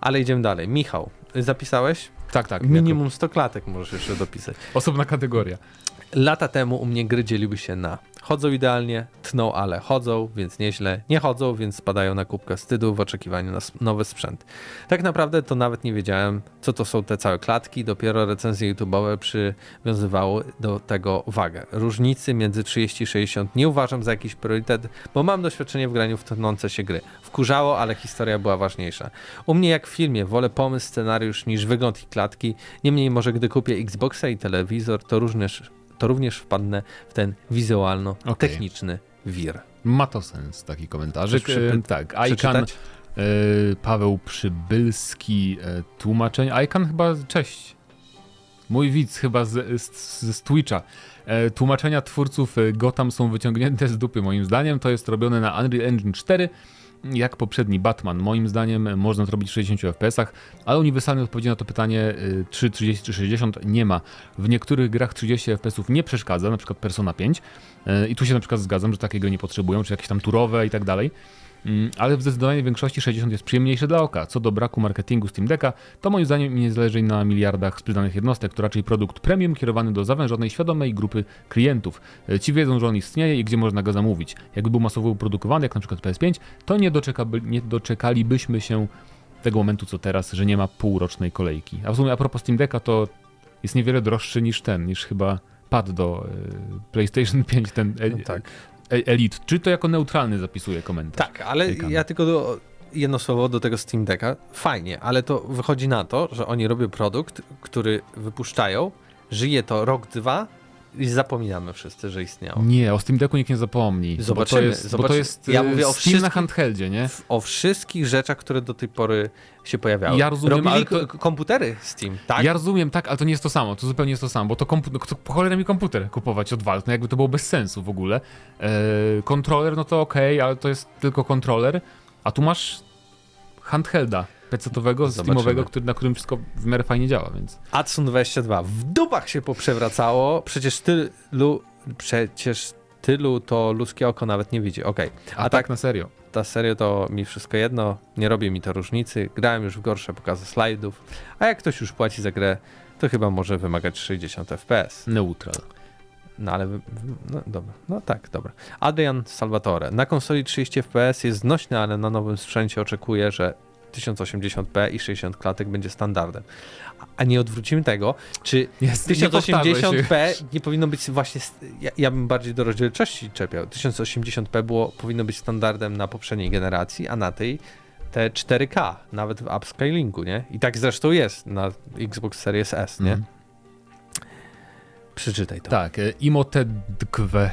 Ale idziemy dalej. Michał, zapisałeś? Tak, tak. Minimum 100 klatek możesz jeszcze dopisać. jako Osobna kategoria. Lata temu u mnie gry dzieliły się na chodzą idealnie, tną, ale chodzą, więc nieźle, nie chodzą, więc spadają na kubkę wstydu w oczekiwaniu na nowy sprzęt. Tak naprawdę to nawet nie wiedziałem, co to są te całe klatki, dopiero recenzje YouTube'owe przywiązywały do tego wagę. Różnicy między 30 i 60 nie uważam za jakiś priorytet, bo mam doświadczenie w graniu w tonące się gry. Wkurzało, ale historia była ważniejsza. U mnie jak w filmie, wolę pomysł, scenariusz niż wygląd i klatki, niemniej może gdy kupię Xboxa i telewizor, to również to również wpadnę w ten wizualno-techniczny wir. Ma to sens, taki komentarzyk. Chcesz przypy- tak, Ican, e, Paweł Przybylski, e, tłumaczenie. Ican chyba, cześć. Mój widz chyba z, z, z Twitcha. E, tłumaczenia twórców Gotham są wyciągnięte z dupy moim zdaniem. To jest robione na Unreal Engine 4 jak poprzedni Batman. Moim zdaniem można to robić w 60 FPS-ach, ale uniwersalnej odpowiedzi na to pytanie e, 3, 30 czy 60 nie ma. W niektórych grach 30 FPS-ów nie przeszkadza, na przykład Persona 5 e, i tu się na przykład zgadzam, że takiego nie potrzebują, czy jakieś tam turowe i tak dalej. Mm, Ale w zdecydowanej większości 60 jest przyjemniejsze dla oka. Co do braku marketingu Steam Decka, to moim zdaniem nie zależy na miliardach sprzedanych jednostek, to raczej produkt premium kierowany do zawężonej, świadomej grupy klientów. E, Ci wiedzą, że on istnieje i gdzie można go zamówić. Jakby był masowo produkowany, jak na przykład PS5, to nie, doczekaby, nie doczekalibyśmy się tego momentu co teraz, że nie ma półrocznej kolejki. A w sumie a propos Steam Decka, to jest niewiele droższy niż ten, niż chyba pad do e, PlayStation 5, ten e, No tak. E, Elite. Czy to jako neutralny zapisuje komentarz? Tak, ale ja tylko do, jedno słowo do tego Steam Decka. Fajnie, ale to wychodzi na to, że oni robią produkt, który wypuszczają, żyje to rok, dwa i zapominamy wszyscy, że istniało. Nie, o Steam Decku nikt nie zapomni. Zobaczymy, Bo to jest, bo to jest Ja e, mówię o Steam na handheldzie, nie? O wszystkich rzeczach, które do tej pory się pojawiały. Ja rozumiem, Robili ale to- komputery Steam, tak? Ja rozumiem, tak, ale to nie jest to samo, to zupełnie jest to samo, bo to kompu- no, po cholerę mi komputer kupować od Valve, no jakby to było bez sensu w ogóle. E, kontroler, no to okej, ale to jest tylko kontroler, a tu masz handhelda PC-owego. Steamowego, który, na którym wszystko w miarę fajnie działa, więc... Adsun 22. W dupach się poprzewracało. Przecież tylu, przecież tylu to ludzkie oko nawet nie widzi. Okej. A, A tak tak na serio. ta serio to mi wszystko jedno, nie robi mi to różnicy. Grałem już w gorsze pokazy slajdów, a jak ktoś już płaci za grę, to chyba może wymagać 60 FPS. Neutral. No ale, no dobra, no tak, dobra. Adrian Salvatore. Na konsoli 30 FPS jest znośny, ale na nowym sprzęcie oczekuję, że 1080p i 60 klatek będzie standardem. A- nie odwrócimy tego, czy Jest, nie powtarzaj się. 1080p nie powinno być właśnie. Ja, ja bym bardziej do rozdzielczości czepiał. 1080p było, powinno być standardem na poprzedniej generacji, a na tej te 4K, nawet w upscalingu, nie? I tak zresztą jest na Xbox Series S, nie? Mhm. Przeczytaj to. Tak, e, Imotedkwe.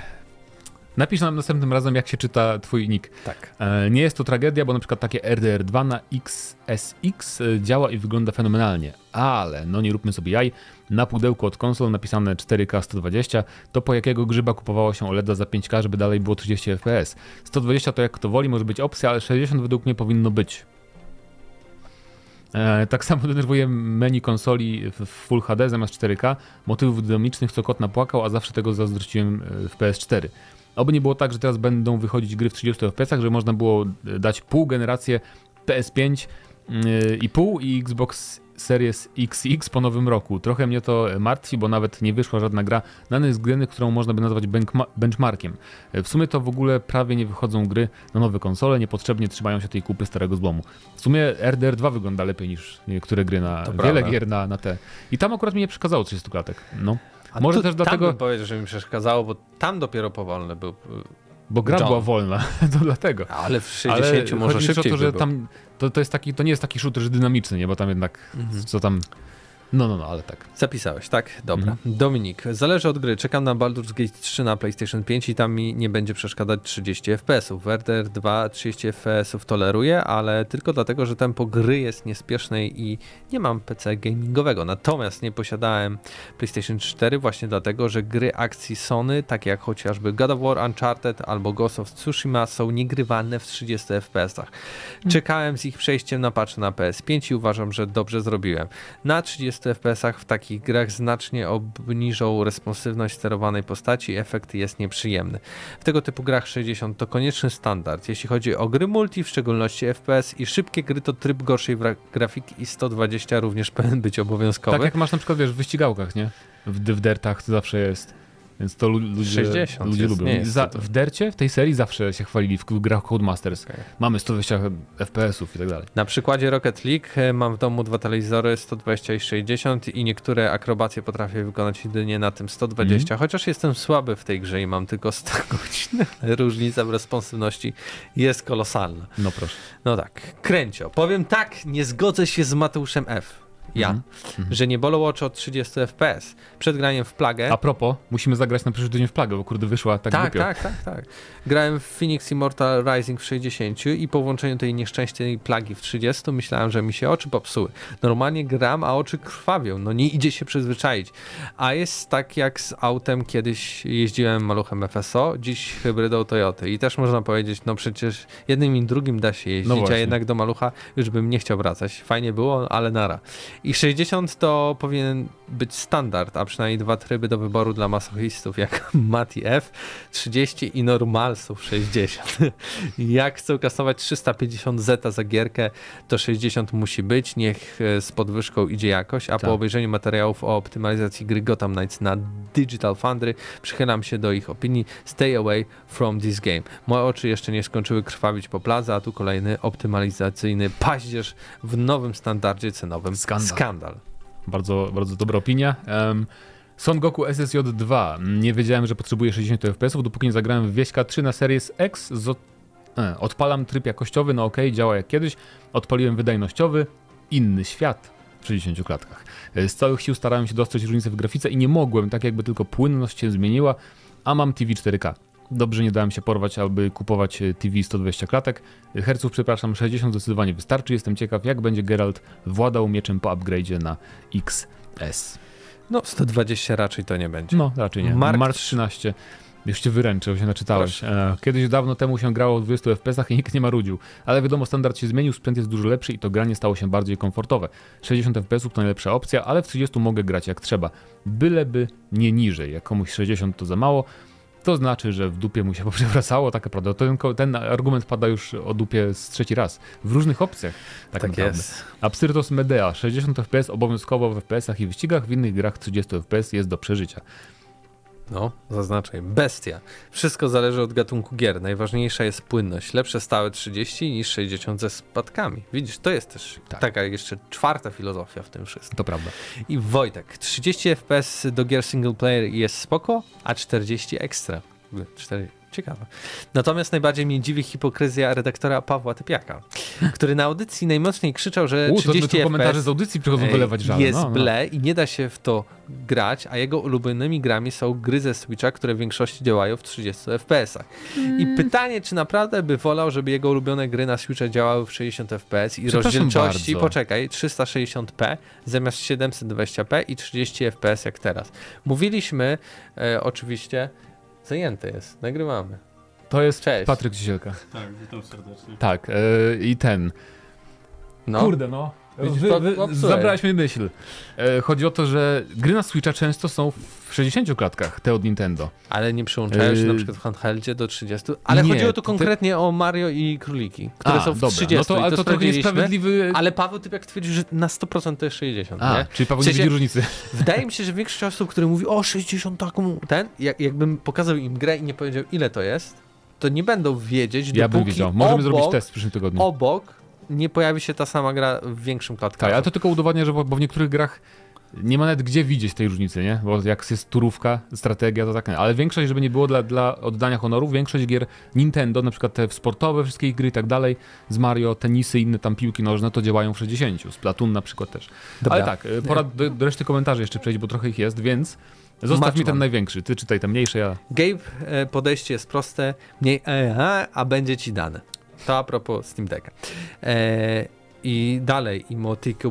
Napisz nam następnym razem, jak się czyta twój nick. tak. E, Nie jest to tragedia, bo na przykład takie RDR2 na XSX e, działa i wygląda fenomenalnie, ale no nie róbmy sobie jaj, na pudełku od konsol napisane 4K 120, to po jakiego grzyba kupowało się OLEDa za 5K, żeby dalej było 30 FPS. 120 to jak kto woli, może być opcja, ale 60 według mnie powinno być. E, tak samo denerwuje menu konsoli w Full HD zamiast 4K, motywów dynamicznych co kot napłakał, a zawsze tego zazdrościłem w PS4. Oby nie było tak, że teraz będą wychodzić gry w 30 FPS, żeby można było e, dać pół generację PS5 yy, i pół i Xbox Series XX po nowym roku. Trochę mnie to martwi, bo nawet nie wyszła żadna gra na Next Geny, którą można by nazwać benchma- benchmarkiem. E, W sumie to w ogóle prawie nie wychodzą gry na nowe konsole, niepotrzebnie trzymają się tej kupy starego złomu. W sumie RDR 2 wygląda lepiej niż niektóre gry na To wiele prawda. gier na, na te. I tam akurat mi nie przeszkadzało 30 klatek. No. A Może tu- też Tam dlatego, bym powiedział, że mi przeszkadzało, bo tam dopiero powolny był. bo gra John. była wolna, to dlatego. Ale w 60 może chodzi mi o szybciej to, że by tam to, to, jest taki, to nie jest taki shooter dynamiczny, nie? Bo tam jednak Mhm. co tam. No, no, no, ale tak. Zapisałeś, tak? Dobra. Mhm. Dominik, zależy od gry. Czekam na Baldur's Gate 3 na PlayStation 5 i tam mi nie będzie przeszkadzać 30 FPS-ów. W RDR 2 30 FPS-ów toleruję, ale tylko dlatego, że tempo gry jest niespieszne i nie mam PC gamingowego. Natomiast nie posiadałem PlayStation 4 właśnie dlatego, że gry akcji Sony, takie jak chociażby God of War, Uncharted albo Ghost of Tsushima są niegrywalne w 30 FPS-ach. Czekałem z ich przejściem na patch na PS5 i uważam, że dobrze zrobiłem. Na 30 FPS-ach w takich grach znacznie obniżą responsywność sterowanej postaci i efekt jest nieprzyjemny. W tego typu grach 60 to konieczny standard. Jeśli chodzi o gry multi, w szczególności FPS i szybkie gry, to tryb gorszej grafiki i 120 również powinien być obowiązkowy. Tak jak masz na przykład, wiesz, w wyścigałkach, nie? W, w dertach to zawsze jest. Więc to lu- ludzie, 60 ludzie jest, lubią. jest Za, w dercie, w tej serii zawsze się chwalili w grach Codemasters. Okej. Mamy 120 FPS-ów i tak dalej. Na przykładzie Rocket League e, mam w domu dwa telewizory 120 i 60 i niektóre akrobacje potrafię wykonać jedynie na tym 120, Mhm. chociaż jestem słaby w tej grze i mam tylko 100 godzin. Różnica w responsywności jest kolosalna. No proszę. No tak, Kręcio. Powiem tak, nie zgodzę się z Mateuszem F. ja, Mhm. Mhm. że nie bolą oczy od 30 FPS. Przed graniem w plagę. A propos, musimy zagrać na przyszły tydzień w plagę, bo kurde wyszła tak, tak, głupio. tak, tak, tak. Grałem w Phoenix Immortal Rising w 60 i po włączeniu tej nieszczęśliwej plagi w 30 myślałem, że mi się oczy popsuły. Normalnie gram, a oczy krwawią. No nie idzie się przyzwyczaić. A jest tak jak z autem kiedyś jeździłem maluchem FSO, dziś hybrydą Toyoty. I też można powiedzieć, no przecież jednym i drugim da się jeździć, a właśnie. jednak do malucha już bym nie chciał wracać. Fajnie było, ale nara. I 60 to powinien być standard, a przynajmniej dwa tryby do wyboru dla masochistów, jak Mati F, 30 i normalsów 60. jak chcą kasować 350 zeta za gierkę, to 60 musi być, niech e, z podwyżką idzie jakoś, a Tak. po obejrzeniu materiałów o optymalizacji gry Gotham Knights na Digital Foundry przychylam się do ich opinii Stay away from this game. Moje oczy jeszcze nie skończyły krwawić po pladze, a tu kolejny optymalizacyjny paździerz w nowym standardzie cenowym. Skandal. Skandal. Bardzo, bardzo dobra opinia. Um, Son Goku SSJ 2. Nie wiedziałem, że potrzebuję 60 FPS, dopóki nie zagrałem w Wieśka 3 na Series X. Z... E, odpalam tryb jakościowy, no ok, działa jak kiedyś. Odpaliłem wydajnościowy, inny świat w 60 klatkach. E, Z całych sił starałem się dostrzec różnicę w grafice i nie mogłem, tak jakby tylko płynność się zmieniła, a mam TV 4K. Dobrze nie dałem się porwać, aby kupować e, TV 120 klatek. Herców, przepraszam, 60 zdecydowanie wystarczy. Jestem ciekaw, jak będzie Geralt władał mieczem po upgrade'zie na XS. No 120 raczej to nie będzie. No, raczej nie. Mark- Mark 13. Już cię wyręczę, bo się naczytałeś. E, Kiedyś dawno temu się grało w 20 FPS-ach i nikt nie marudził. Ale wiadomo, standard się zmienił, sprzęt jest dużo lepszy i to granie stało się bardziej komfortowe. 60 FPS-ów to najlepsza opcja, ale w 30 mogę grać jak trzeba. Byleby nie niżej. Jak komuś 60 to za mało, to znaczy, że w dupie mu się poprzewracało, tak naprawdę. Ten, ten argument pada już o dupie z trzeci raz. W różnych opcjach. Tak, Tak naprawdę. jest. Absyrtos Medea 60 FPS obowiązkowo w FPS-ach i wyścigach, w innych grach 30 FPS jest do przeżycia. No, zaznaczaj. Bestia. Wszystko zależy od gatunku gier. Najważniejsza jest płynność. Lepsze stałe 30 niż 60 ze spadkami. Widzisz, to jest też Tak. taka jeszcze czwarta filozofia w tym wszystkim. To prawda. I Wojtek, 30 FPS do gier single player jest spoko, a 40 ekstra. 4... Ciekawe. Natomiast najbardziej mnie dziwi hipokryzja redaktora Pawła Typiaka, który na audycji najmocniej krzyczał, że U, to 30 my tu komentarze z audycji przychodzą wylewać żal. Jest no, no. ble i nie da się w to grać, a jego ulubionymi grami są gry ze Switcha, które w większości działają w 30 FPS-ach. I pytanie, czy naprawdę by wolał, żeby jego ulubione gry na Switcha działały w 60 FPS i rozdzielczości, bardzo. poczekaj, 360p zamiast 720p i 30 FPS jak teraz. Mówiliśmy e, oczywiście, zajęte jest, nagrywamy. To jest Cześć. Patryk Ciesielka. Tak, witam serdecznie. Tak, e, i ten. No. Kurde, no. Widzisz, Wy, to- wy, zabrałeś mi myśl. E, chodzi o to, że gry na Switcha często są w 60 klatkach, te od Nintendo. Ale nie przyłączają się Yy, na przykład w handheldzie do 30. Ale nie, chodziło tu to ty- konkretnie o Mario i króliki, które A, są w dobra, 30. No to, ale to trochę sprawdziliśmy. niesprawiedliwy... Ale Paweł Typiak twierdził, że na 100% to jest 60, A, nie? czyli Paweł W sensie- nie widzi różnicy. Wydaje mi się, że większość osób, które mówi o 60 taką, ten, jak, jakbym pokazał im grę i nie powiedział ile to jest, to nie będą wiedzieć, Ja bym dopóki wiedział. Możemy obok, zrobić test w przyszłym tygodniu. obok nie pojawi się ta sama gra w większym Tak, klatkarzu. ale to tylko udowadnia, że bo, bo w niektórych grach nie ma nawet gdzie widzieć tej różnicy, nie? Bo jak jest turówka, strategia, to tak. Ale większość, żeby nie było dla, dla oddania honoru, większość gier Nintendo, na przykład te sportowe, wszystkie gry i tak dalej, z Mario, tenisy, inne tam piłki nożne, to działają w 60. Splatoon na przykład też. Dobra. Ale tak, pora do, do reszty komentarzy jeszcze przejść, bo trochę ich jest, więc zostaw Matchman. mi ten największy. Ty czytaj te mniejsze, ja... Gabe, e, podejście jest proste, mniej e, a, a będzie ci dane. To a propos Steam Decka. E, I dalej Emotique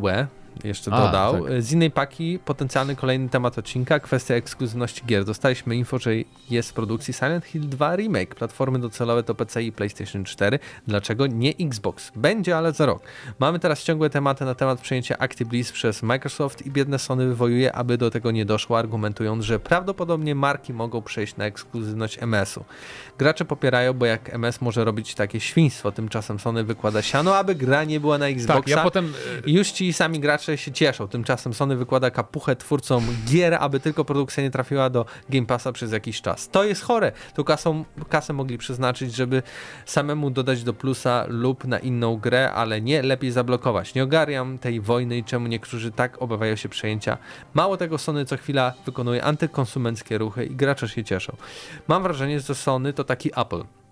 jeszcze A, dodał. tak. E, Z innej paki potencjalny kolejny temat odcinka, kwestia ekskluzywności gier. Dostaliśmy info, że jest w produkcji Silent Hill 2 Remake. Platformy docelowe to PC i PlayStation 4. Dlaczego nie Xbox? Będzie, ale za rok. Mamy teraz ciągłe tematy na temat przejęcia ActiBliz przez Microsoft i biedne Sony wywołuje, aby do tego nie doszło, argumentując, że prawdopodobnie marki mogą przejść na ekskluzywność MS-u. Gracze popierają, bo jak MS może robić takie świństwo, tymczasem Sony wykłada siano, aby gra nie była na Xboxa. Tak, ja potem... I już ci sami gracze się cieszą. Tymczasem Sony wykłada kapuchę twórcom gier, aby tylko produkcja nie trafiła do Game Passa przez jakiś czas. To jest chore. To kasą, kasę mogli przeznaczyć, żeby samemu dodać do plusa lub na inną grę, ale nie lepiej zablokować. Nie ogarniam tej wojny i czemu niektórzy tak obawiają się przejęcia. Mało tego, Sony co chwila wykonuje antykonsumenckie ruchy i gracze się cieszą. Mam wrażenie, że Sony to taki Apple.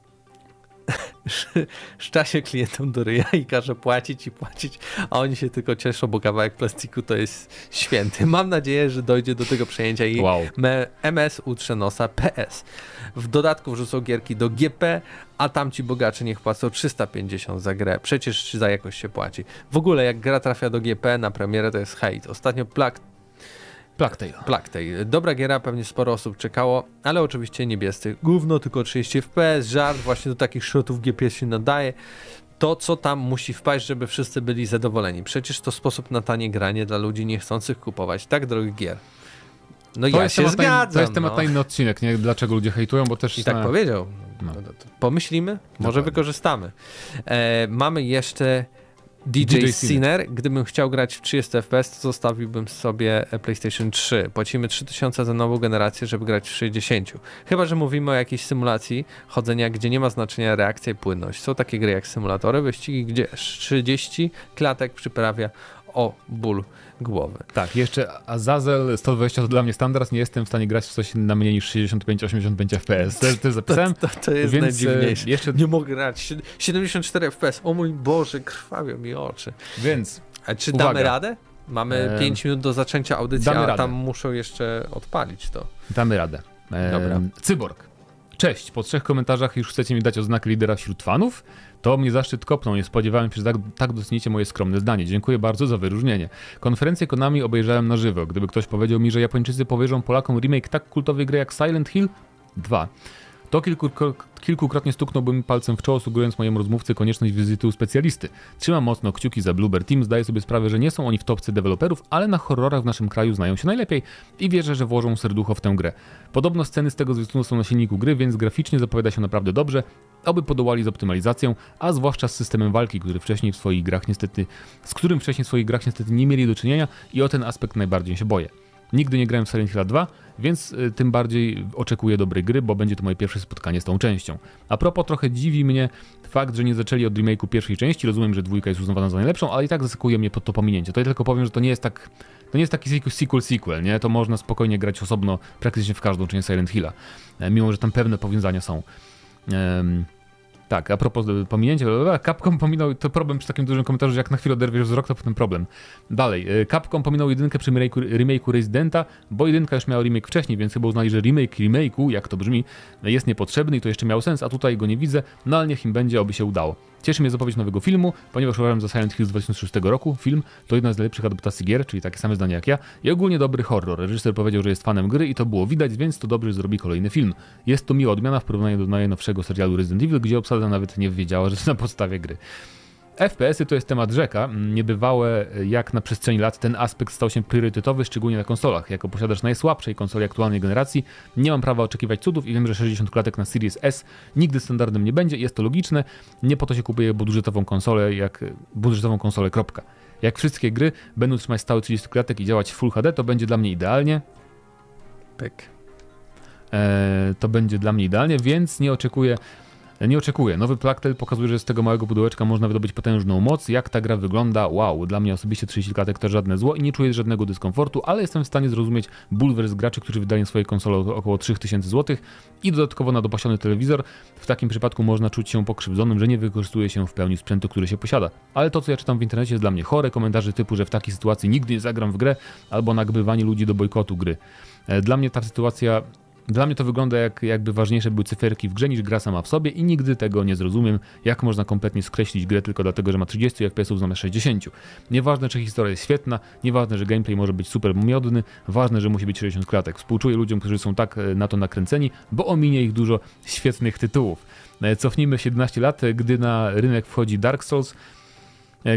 szcza się klientom do ryja i każe płacić i płacić, a oni się tylko cieszą, bo kawałek plastiku to jest święty. Mam nadzieję, że dojdzie do tego przejęcia i Wow. MS utrze nosa PS. W dodatku wrzucą gierki do GP, a tamci bogacze niech płacą 350 za grę. Przecież za jakość się płaci. W ogóle jak gra trafia do GP na premierę to jest hejt. Ostatnio Plague Plague Tale. Dobra giera, pewnie sporo osób czekało, ale oczywiście niebiescy. Gówno, tylko 30 FPS, żart, właśnie do takich shotów GPS się nadaje. To, co tam musi wpaść, żeby wszyscy byli zadowoleni. Przecież to sposób na tanie granie dla ludzi niechcących kupować tak drogich gier. No To ja się temat na zgadzam. To jest temat no. na inny odcinek, nie? Dlaczego ludzie hejtują, bo też... I tak e, powiedział. No. Pomyślimy, może Dokładnie. wykorzystamy. E, mamy jeszcze DJ, DJ Sinner. Gdybym chciał grać w 30 FPS, to zostawiłbym sobie e, PlayStation 3. Płacimy 3000 za nową generację, żeby grać w 60. Chyba, że mówimy o jakiejś symulacji chodzenia, gdzie nie ma znaczenia reakcja i płynność. Są takie gry jak symulatory, wyścigi, gdzie 30 klatek przyprawia o ból głowy. Tak, jeszcze Azazel 120 to dla mnie standard, nie jestem w stanie grać w coś na mniej niż 65-85 FPS. Też, też zapisałem. To, to jest Więc e, najdziwniejsze. jeszcze, Nie mogę grać. Sie- 74 FPS. O mój Boże, krwawią mi oczy. więc A czy Uwaga. damy radę? Mamy Em, 5 minut do zaczęcia audycji, damy a radę. tam muszą jeszcze odpalić to. damy radę. E, Dobra. Cyborg. Cześć, po trzech komentarzach już chcecie mi dać oznakę lidera wśród fanów? To mnie zaszczyt kopnął, nie spodziewałem się, że tak, tak docenicie moje skromne zdanie. Dziękuję bardzo za wyróżnienie. Konferencję Konami obejrzałem na żywo. Gdyby ktoś powiedział mi, że Japończycy powierzą Polakom remake tak kultowej gry jak Silent Hill 2, to kilku, kilkukrotnie stuknąłbym palcem w czoło, sugerując mojemu rozmówcy konieczność wizyty u specjalisty. Trzymam mocno kciuki za Bluebird Team, zdaję sobie sprawę, że nie są oni w topce deweloperów, ale na horrorach w naszym kraju znają się najlepiej i wierzę, że włożą serducho w tę grę. Podobno sceny z tego zwiastunu są na silniku gry, więc graficznie zapowiada się naprawdę dobrze, oby podołali z optymalizacją, a zwłaszcza z systemem walki, który wcześniej w swoich grach niestety, z którym wcześniej w swoich grach niestety nie mieli do czynienia i o ten aspekt najbardziej się boję. Nigdy nie grałem w Silent Hill 2, więc y, tym bardziej oczekuję dobrej gry, bo będzie to moje pierwsze spotkanie z tą częścią. A propos, trochę dziwi mnie fakt, że nie zaczęli od remake'u pierwszej części. Rozumiem, że dwójka jest uznawana za najlepszą, ale i tak zaskakuje mnie to pominięcie. To ja tylko powiem, że to nie jest tak. To nie jest taki sequel, sequel, nie? To można spokojnie grać osobno praktycznie w każdą część Silent Hilla, e, mimo że tam pewne powiązania są. Em, tak, a propos e, pominięcia, Capcom pominął, to problem przy takim dużym komentarzu, że jak na chwilę oderwiesz wzrok, to potem problem. Dalej, e, Capcom pominął jedynkę przy remake'u, remake'u Residenta, bo jedynka już miała remake wcześniej, więc chyba uznali, że remake remake'u, jak to brzmi, jest niepotrzebny i to jeszcze miał sens, a tutaj go nie widzę, no ale niech im będzie, oby się udało. Cieszy mnie zapowiedź nowego filmu, ponieważ uważam, że Silent Hill z 2006 roku film to jedna z najlepszych adaptacji gier, czyli takie same zdanie jak ja, i ogólnie dobry horror. Reżyser powiedział, że jest fanem gry i to było widać, więc to dobrze, że zrobi kolejny film. Jest to miła odmiana w porównaniu do najnowszego serialu Resident Evil, gdzie obsada nawet nie wiedziała, że to na podstawie gry. FPS-y to jest temat rzeka. Niebywałe jak na przestrzeni lat ten aspekt stał się priorytetowy, szczególnie na konsolach. Jako posiadacz najsłabszej konsoli aktualnej generacji nie mam prawa oczekiwać cudów i wiem, że 60 klatek na Series S nigdy standardem nie będzie. Jest to logiczne. Nie po to się kupuje budżetową konsolę, jak budżetową konsolę, kropka. Jak wszystkie gry będą trzymać stały 30 klatek i działać w Full HD, to będzie dla mnie idealnie. Pyk. E, to będzie dla mnie idealnie, więc nie oczekuję. Nie oczekuję. Nowy Plaktel pokazuje, że z tego małego pudełeczka można wydobyć potężną moc. Jak ta gra wygląda? Wow, dla mnie osobiście 30 klatek to żadne zło i nie czuję żadnego dyskomfortu, ale jestem w stanie zrozumieć bulwer graczy, którzy wydają swoje konsole około 3000 zł i dodatkowo na dopasiony telewizor. W takim przypadku można czuć się pokrzywdzonym, że nie wykorzystuje się w pełni sprzętu, który się posiada. Ale to, co ja czytam w internecie jest dla mnie chore. Komentarze typu, że w takiej sytuacji nigdy nie zagram w grę albo nagbywanie ludzi do bojkotu gry. E, Dla mnie ta sytuacja dla mnie to wygląda jak jakby ważniejsze były cyferki w grze niż gra sama w sobie i nigdy tego nie zrozumiem, jak można kompletnie skreślić grę tylko dlatego, że ma 30 FPS zamiast 60. Nieważne, czy historia jest świetna, nieważne, że gameplay może być super miodny, ważne, że musi być 60 klatek. Współczuję ludziom, którzy są tak e, na to nakręceni, bo ominie ich dużo świetnych tytułów. E, Cofnijmy 17 lat, e, gdy na rynek wchodzi Dark Souls,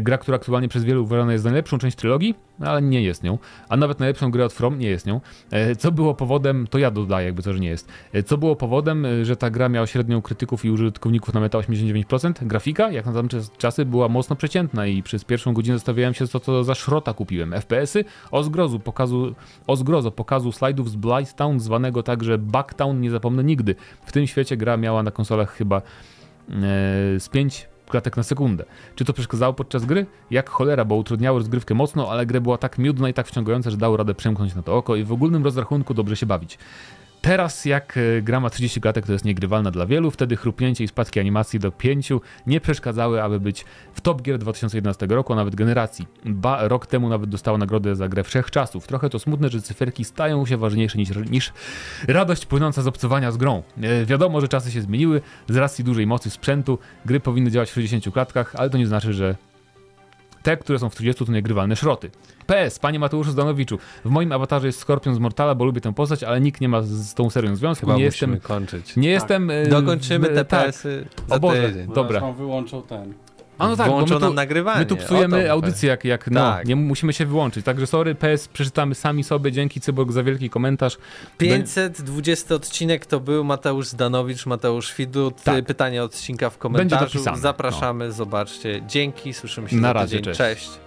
Gra, która aktualnie przez wielu uważana jest za najlepszą część trylogii, ale nie jest nią. A nawet najlepszą grę od From nie jest nią. E, Co było powodem, to ja dodaję jakby to, że nie jest. E, Co było powodem, e, że ta gra miała średnią krytyków i użytkowników na meta 89%? Grafika, jak na tamte czasy, była mocno przeciętna i przez pierwszą godzinę zastanawiałem się, co to za szrota kupiłem. FPS-y o zgrozu, pokazu, o zgrozo pokazu slajdów z Blighttown, zwanego także Backtown, nie zapomnę nigdy. W tym świecie gra miała na konsolach chyba e, z 5 klatek na sekundę. Czy to przeszkadzało podczas gry? Jak cholera, bo utrudniało rozgrywkę mocno, ale gra była tak miódna i tak wciągająca, że dało radę przemknąć na to oko i w ogólnym rozrachunku dobrze się bawić. Teraz jak gra ma 30 klatek, to jest niegrywalna dla wielu, wtedy chrupnięcie i spadki animacji do 5 nie przeszkadzały, aby być w top gier 2011 roku, a nawet generacji. Ba, rok temu nawet dostała nagrodę za grę wszechczasów. Trochę to smutne, że cyferki stają się ważniejsze niż, niż radość płynąca z obcowania z grą. E, wiadomo, że czasy się zmieniły, z racji dużej mocy sprzętu, gry powinny działać w 60 klatkach, ale to nie znaczy, że te, które są w 30 to niegrywalne szroty. PS, panie Mateuszu Zdanowiczu, w moim awatarze jest Skorpion z Mortala, bo lubię tę postać, ale nikt nie ma z, z tą serią związku. Chyba nie musimy jestem, kończyć. nie jestem... e, Dokończymy te tak. PS-y za O Boże. tydzień. Dobra. Wyłączą ten. A no tak, bo my tu, nam nagrywanie. my tu psujemy audycję, jak, jak no, Tak. nie musimy się wyłączyć. Także sorry, PS, przeczytamy sami sobie, dzięki Cyborg za wielki komentarz. 520 odcinek to był Mateusz Zdanowicz, Mateusz Widut. Tak. Pytanie odcinka w Będzie komentarzu. dopisane, Zapraszamy, zobaczcie. Dzięki, słyszymy się Na za razie, tydzień. cześć. cześć.